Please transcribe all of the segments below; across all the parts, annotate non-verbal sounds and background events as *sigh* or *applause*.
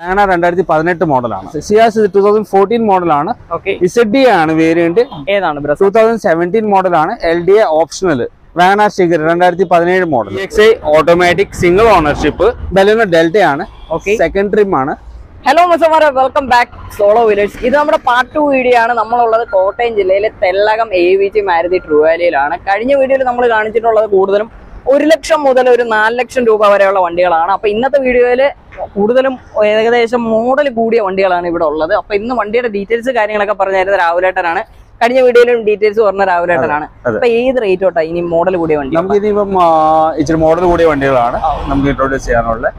വാഗണ രണ്ടായിരത്തി പതിനെട്ട് മോഡലാണ്. സിയാസ് ടൂ തൗസൻഡ് ഫോർട്ടീൻ മോഡലാണ്. ഇസഡ് ഡി ആണ് വേരിയന്റ് ഏതാണ് ടൂ തൗസൻഡ് സെവന്റീൻ മോഡലാണ്. L D A optional wagon ഷിഗർ രണ്ടായിരത്തി പതിനേഴ് model. X I automatic single ownership Baleno delta ആണ്. Okay. സെക്കൻഡ് ട്രിം ആണ്. ഹലോ മിസമാരെ വെൽക്കം ബാക്ക് സോളോ വില്ലേജ് ഇത് നമ്മുടെ പാർട്ട് ടു വീഡിയോ ആണ്. നമ്മളുള്ളത് കോട്ടയം ജില്ലയിലെ Thellakom A V G Maruti ട്രൂവാലിയിലാണ് കഴിഞ്ഞ വീഡിയോയിൽ നമ്മൾ കാണിച്ചിട്ടുള്ളത് കൂടുതലും ഒരു ലക്ഷം മുതൽ ഒരു നാല് ലക്ഷം രൂപ വരെയുള്ള വണ്ടികളാണ്. അപ്പൊ ഇന്നത്തെ വീഡിയോയിൽ കൂടുതലും ഏകദേശം മോഡൽ കൂടിയ വണ്ടികളാണ് ഇവിടെ ഉള്ളത്. അപ്പൊ ഇന്ന് വണ്ടിയുടെ ഡീറ്റെയിൽസ് കാര്യങ്ങളൊക്കെ പറഞ്ഞു രാഹുലേട്ടനാണ്. കഴിഞ്ഞ വീഡിയോയിലും ഡീറ്റെയിൽസ് പറഞ്ഞ രാഹുലേട്ടനാണ്. അപ്പൊ ഏത് റേറ്റ് തൊട്ടാ ഇനി മോഡൽ കൂടിയ വണ്ടി? നമുക്ക് ഇനിയിപ്പം ഇച്ചിരി മോഡൽ കൂടിയ വണ്ടികളാണ് നമുക്ക് ഇൻട്രോഡ്യൂസ് ചെയ്യാനുള്ളത്.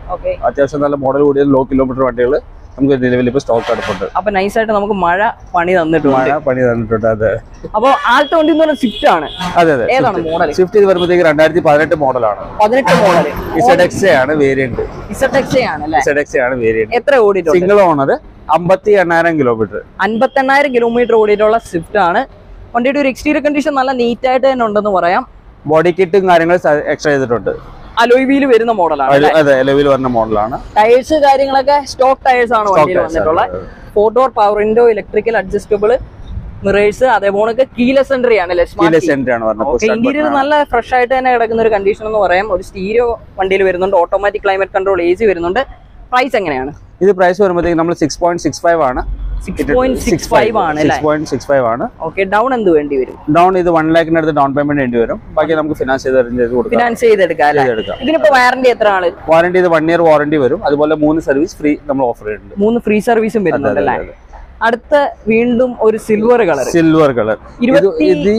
അത്യാവശ്യം നല്ല മോഡൽ കൂടിയ ലോ കിലോമീറ്റർ വണ്ടികൾ നമുക്ക് നിലവിൽ സ്റ്റോക്ക് എടുപ്പുണ്ട്. അപ്പൊ നൈസായിട്ട് നമുക്ക് മഴ പണി തന്നിട്ടുണ്ട്. മഴ പണി തന്നിട്ടുണ്ട് അതെ. അപ്പൊ ആദ്യത്തെ വണ്ടി എന്ന് പറഞ്ഞാൽ സ്വിഫ്റ്റ് ആണ്. അതെ അതെ ഏതാണ് മോഡൽ സ്വിഫ്റ്റ് ഇത് വരുമ്പോഴത്തേക്ക് രണ്ടായിരത്തി പതിനെട്ട് മോഡലാണ് പതിനെട്ട് മോഡൽ ഇസഡ് എക്സ് ആണ് വേരിയന്റ് ഇസഡ് ആണ് അല്ലേ? ഇസഡ് എക്സ് ആണ് വേരിയന്റ് എത്ര ഓടിയിട്ടുണ്ട്? സിംഗിൾ ഓണർ അമ്പത്തി എണ്ണായിരം കിലോമീറ്റർ അമ്പത്തി എണ്ണായിരം കിലോമീറ്റർ ഓടിയിട്ടുള്ള സ്വിഫ്റ്റ് ആണ്. വണ്ടിയുടെ ഒരു എക്സ്റ്റീരിയർ കണ്ടീഷൻ നല്ല നീറ്റായിട്ട് തന്നെ ഉണ്ടെന്ന് പറയാം. ബോഡി കിറ്റും കാര്യങ്ങൾ എക്സ്ട്രാ ചെയ്തിട്ടുണ്ട്. അലോയ് വീൽ വരുന്ന മോഡലാണ് അതെ വരുന്ന മോഡലാണ് ടയേഴ്സ് കാര്യങ്ങളൊക്കെ സ്റ്റോക്ക് ടയേഴ്സ് ആണ് വണ്ടിയിൽ വന്നിട്ടുള്ളത്. Four door power window electrical adjustable mirrors അതേപോലെ കീലസ് എൻട്രി ആണ് ഇന്ത്യയിൽ കീലെസ് എൻട്രി ആണ് ഇന്റീരിയർ നല്ല ഫ്രഷ് ആയിട്ട് തന്നെ കിടക്കുന്ന ഒരു കണ്ടീഷൻ എന്ന് പറയാം. ഒരു സ്റ്റീരിയോ വണ്ടിയിൽ വരുന്നുണ്ട് automatic climate control A C വരുന്നുണ്ട്. പ്രൈസ് എങ്ങനെയാണ്? ഇത് പ്രൈസ് വരുമ്പോഴത്തേക്ക് നമ്മൾ സിക്സ് പോയിന്റ് സിക്സ് ഫൈവ് ആണ്. ആണ് ഓക്കെ ഡൗൺ എന്ത് വേണ്ടി വരും? ഡൗൺ ഇത് വൺ ലാഖിന് അടുത്ത് ഡൗൺ പേയ്മെന്റ് വേണ്ടി വരും. ബാക്കി നമുക്ക് ഫിനാൻസ് ചെയ്ത് കൊടുക്കാം. ഫിനാൻസ് ചെയ്തെടുക്കാം അല്ലേ? ചെയ്തെടുക്കാം. ഇതിനിപ്പോ വാറന്റി എത്ര ആണ് ഇത് വൺ ഇയർ വരും. അതുപോലെ മൂന്ന് സർവീസ് ഫ്രീ നമ്മൾ ഓഫർ ചെയ്യുന്നുണ്ട് മൂന്ന് ഫ്രീ സർവീസും വരുന്നുണ്ട് അല്ലേ? അടുത്ത വീണ്ടും ഒരു സിൽവർ കളർ സിൽവർ കളർ ഇത്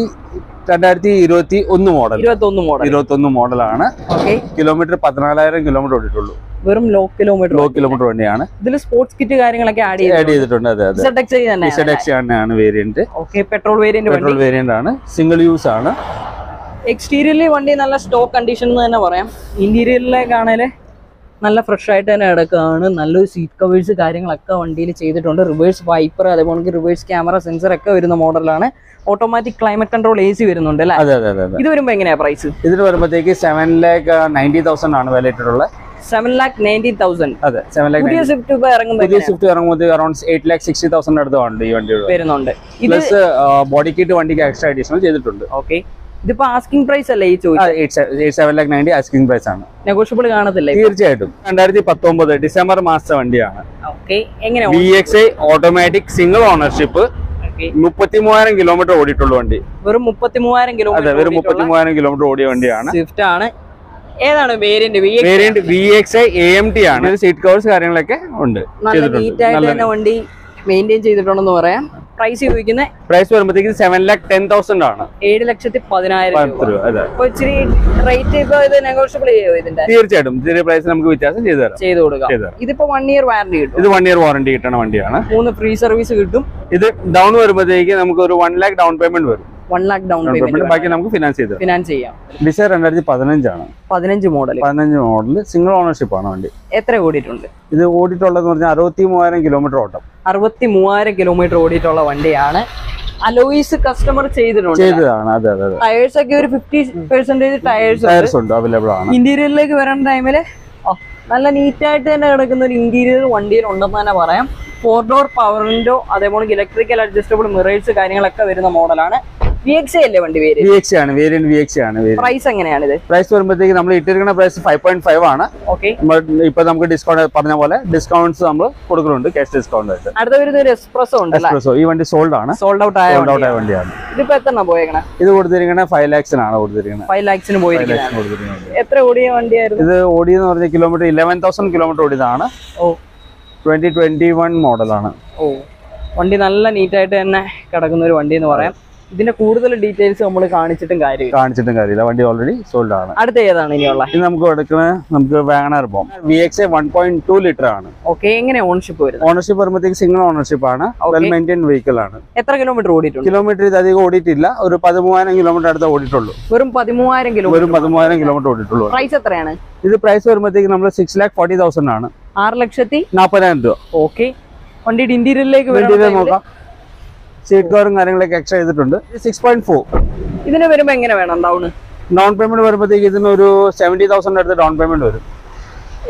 രണ്ടായിരത്തി ഇരുപത്തി ഒന്ന് മോഡൽ ഇരുപത്തി ഒന്ന് മോഡൽ ഇരുപത്തി ഒന്ന് മോഡലാണ് ഓക്കെ കിലോമീറ്റർ പതിനാലായിരം കിലോമീറ്റർ ഓടിയിട്ടുള്ളൂ. വെറും ലോ കിലോമീറ്റർ ലോ കിലോമീറ്റർ വണ്ടിയാണ്. ഇതിൽ സ്പോർട്സ് കിറ്റ് കാര്യങ്ങളൊക്കെ ആഡ് ആഡ് ചെയ്തിട്ടുണ്ട്. അതെ അതെ. ആണ് variant okay petrol variant petrol variant ആണ്. സിംഗിൾ യൂസ് ആണ്. എക്സ്റ്റീരിയറിലെ വണ്ടി നല്ല സ്റ്റോക്ക് കണ്ടീഷൻ എന്ന് തന്നെ പറയാം. ഇന്റീരിയറിലേക്കാണേൽ നല്ല ഫ്രഷ് ആയിട്ട് തന്നെ കിടക്കുകയാണ് നല്ലൊരു സീറ്റ് കവേഴ്സ് കാര്യങ്ങളൊക്കെ വണ്ടിയിൽ ചെയ്തിട്ടുണ്ട്. റിവേഴ്സ് വൈപ്പർ അതേപോലെ റിവേഴ്സ് ക്യാമറ സെൻസർ ഒക്കെ വരുന്ന മോഡലാണ് automatic climate control A C വരുന്നുണ്ട് അല്ലേ? അതെ അതെ അതെ അതെ. ഇത് വരുമ്പോൾ എങ്ങനെയാ പ്രൈസ് ഇതിന് വരുമ്പോഴത്തേക്ക് സെവൻ ലാക്ക് നയന്റി തൗസൻഡ് ആണ് വില ഇട്ടിട്ടുള്ളത് സെവൻ ലാക്ക് നയന്റീൻ തൗസൻഡ് അതെ സെവൻ ലാക്ക് പുതിയ സ്വിഫ്റ്റ് ഇറങ്ങുമ്പോൾ പുതിയ സ്വിഫ്റ്റ് ഇറങ്ങുമ്പോൾ around eight lakh sixty thousand അടുത്തുണ്ട് ഈ വണ്ടി വരുന്നുണ്ട്. പ്ലസ് ബോഡി കിറ്റ് വണ്ടിക്ക് എക്സ്ട്രാ അഡീഷണൽ ചെയ്തിട്ടുണ്ട്. ഓക്കെ ഇതിപ്പോ ആസ്കിംഗ് പ്രൈസ് അല്ലേ ഈ ചോദിച്ചത് ആസ്കിംഗ് പ്രൈസ് ആണ്. നെഗോഷ്യബിൾ കാണത്തില്ലേ തീർച്ചയായിട്ടും. രണ്ടായിരത്തി പത്തൊമ്പത് ഡിസംബർ മാസത്തെ വണ്ടിയാണ്. X automatic single ownership okay മുപ്പത്തി മൂവായിരം കിലോമീറ്റർ ഓടിയിട്ടുള്ള വണ്ടി. വെറും മുപ്പത്തി മൂവായിരം അതെ വെറും മുപ്പത്തി കിലോമീറ്റർ മൂവായിരം കിലോമീറ്റർ ഓടിയ വണ്ടിയാണ്. സ്വിഫ്റ്റ് ആണ്. ഏതാണ് variant V variant V X I A M T ആണ്. സീറ്റ് കവേഴ്സ് കാര്യങ്ങളൊക്കെ ഉണ്ട്. നല്ല. നീറ്റ് ആയിട്ട് തന്നെ വണ്ടി മെയിന്റെയിൻ ചെയ്തിട്ടുണ്ടെന്ന് പറയാം. പ്രൈസ് ചോദിക്കുന്നത് പ്രൈസ് വരുമ്പോഴത്തേക്ക് സെവൻ ലാക്ക് ടെൻ തൗസൻഡ് ആണ്. ഏഴ് ലക്ഷത്തി പതിനായിരം അപ്പൊ ഇച്ചിരി റേറ്റ് ഇപ്പൊ ഇത് നെഗോഷ്യബിൾ ചെയ്യോ ഇതിന്റെ? തീർച്ചയായിട്ടും. ചെറിയ പ്രൈസ് നമുക്ക് വ്യത്യാസം ചെയ്തു തരാം. ചെയ്തു കൊടുക്കാം. ഇതിപ്പോ വൺ ഇയർ വാറന്റി കിട്ടും. ഇത് വൺ ഇയർ വാറണ്ടി കിട്ടണ വണ്ടിയാണ്. മൂന്ന് ഫ്രീ സർവീസ് കിട്ടും. ഇത് ഡൗൺ വരുമ്പോഴത്തേക്ക് നമുക്ക് ഒരു വൺ ലാക്ക് ഡൗൺ പേയ്മെന്റ് വരും. വൺ ലാക്ക് ഡൗൺ പേയ്മെന്റ് ബാക്കി നമുക്ക് ഫിനാൻസ് ചെയ്ത് ഫിനാൻസ് ചെയ്യാം. ഡിസൈർ രണ്ടായിരത്തി പതിനഞ്ചാണ് പതിനഞ്ച് മോഡൽ പതിനഞ്ച് മോഡൽ സിംഗിൾ ഓണർഷിപ്പ് ആണ് വണ്ടി. എത്ര ഓടിയിട്ടുണ്ട്? ഇത് ഓടിയിട്ടുള്ളതെന്ന് പറഞ്ഞാൽ അറുപത്തി മൂവായിരം കിലോമീറ്റർ ഓട്ടം. അറുപത്തി മൂവായിരം കിലോമീറ്റർ ഓടിയിട്ടുള്ള വണ്ടിയാണ്. അലോയിസ് കസ്റ്റമർ ചെയ്തിട്ടുണ്ട്. ചെയ്തതാണ്. അതെ അതെ ടയേഴ്സ് ഒക്കെ ഒരു ഫിഫ്റ്റി പെർസെന്റേജ് ടയേഴ്സ് ടയേഴ്സ് ഉണ്ട് അവൈലബിൾ ആണ്. ഇന്റീരിയറിലേക്ക് വരുന്ന ടൈമിൽ നല്ല നീറ്റ് ആയിട്ട് തന്നെ കിടക്കുന്ന ഒരു ഇന്റീരിയർ വണ്ടിയിൽ ഉണ്ടെന്ന് തന്നെ പറയാം. ഫോർ ഡോർ പവർ വിൻഡോ അതേപോലെ ഇലക്ട്രിക്കൽ അഡ്ജസ്റ്റബിൾ മിറേഴ്സ് കാര്യങ്ങളൊക്കെ വരുന്ന മോഡലാണ് ആണ് വേരിയന്റ് വി എക്സ് ആണ് പ്രൈസ് എങ്ങനെയാണിത്? പ്രൈസ് വരുമ്പോഴത്തേക്ക് നമ്മൾ ഇട്ടിരിക്കുന്ന പ്രൈസ് ഫൈവ് പോയിന്റ് ഫൈവ് ആണ്. ഇപ്പൊ നമുക്ക് ഡിസ്കൗണ്ട് പറഞ്ഞ പോലെ ഡിസ്കൗണ്ട്സ് നമ്മൾ കൊടുക്കുന്നുണ്ട് ക്യാഷ് ഡിസ്കൗണ്ട് ആയിട്ട്. അടുത്ത വരുന്ന എക്സ്പ്രസോ ഉണ്ട് എക്സ്പ്രസോ ഈ വണ്ടി സോൾഡ് ആണ്. സോൾഡ് ഔട്ട് ആയ സോൾഡ് ഔട്ട് ആയ വണ്ടിയാണ്. ഇതിപ്പോ എത്ര പോയേക്കണേ? ഇത് കൊടുത്തിരിക്കുന്നത് ഫൈവ് ലാക്സിനാണ് കൊടുത്തിരിക്കുന്നത്. ഫൈവ് ലാക്സിന് പോയിരിക്കുന്നത് എത്ര ഓടിയ വണ്ടിയായിരുന്നു? ഇത് ഓടിയെന്ന് പറഞ്ഞ കിലോമീറ്റർ ഇലവൻ തൗസൻഡ് കിലോമീറ്റർ ഓടിയതാണ്. ഓ. ട്വന്റി ട്വന്റി വൺ മോഡലാണ് ഓ. വണ്ടി നല്ല നീറ്റായിട്ട് തന്നെ കിടക്കുന്ന ഒരു വണ്ടി എന്ന് പറയാം. ഇതിന്റെ കൂടുതൽ ഡീറ്റെയിൽസ് നമ്മൾ കാണിച്ചിട്ടും കാര്യമില്ല. കാണിച്ചിട്ടും കാര്യമില്ല. വണ്ടി ഓൾറെഡി സോൾഡ് ആണ്. അടുത്ത ഏതാണ് ഇനിയുള്ള? ഇത് നമുക്ക് എടുക്കുന്നത് നമുക്ക് വാഗണർ പോം. V X one point two litre ആണ്. ഓക്കെ എങ്ങനെ ഓണർഷിപ്പ് വരുന്നത്? ഓണർഷിപ്പ് വരുമ്പോഴത്തേക്ക് സിംഗിൾ ഓണർഷിപ്പ് ആണ്. വെൽ മെയിന്റൈൻ വെഹിക്കിൾ ആണ്. എത്ര കിലോമീറ്റർ ഓടിയിട്ടുണ്ട്? കിലോമീറ്റർ ഇത് അധികം ഓടിയിട്ടില്ല. ഒരു പതിമൂവായിരം കിലോമീറ്റർ അടുത്ത് ഓടിയിട്ടുള്ളൂ. വെറും പതിമൂവായിരം കിലോമീറ്റർ വെറും പതിമൂവായിരം കിലോമീറ്റർ ഓടിയിട്ടുള്ളൂ. പ്രൈസ് എത്രയാണ്? ഇത് പ്രൈസ് വരുമ്പോഴത്തേക്ക് നമ്മൾ സിക്സ് ലാക്ക് ഫോർട്ടി തൗസൻഡ് ആണ്. ആറ് ലക്ഷത്തി നാൽപ്പതിനായിരം രൂപ. ഓക്കെ. വണ്ടിയുടെ ഇന്റീരിയറിലേക്ക് നോക്കാം. സീറ്റ് കവറും കാര്യങ്ങളൊക്കെ എക്സ്ട്രാ ചെയ്തിട്ടുണ്ട്. സിക്സ് പോയിന്റ് ഫോർ ഇതിന് വരുമ്പോ എങ്ങനെ വേണം ഡൗൺ ഡൗൺ പേയ്മെന്റ് വരുമ്പോഴത്തേക്ക് ഇതിന് ഒരു സെവന്റി തൗസൻഡ് അടുത്ത് ഡൗൺ പേയ്മെന്റ് വരും.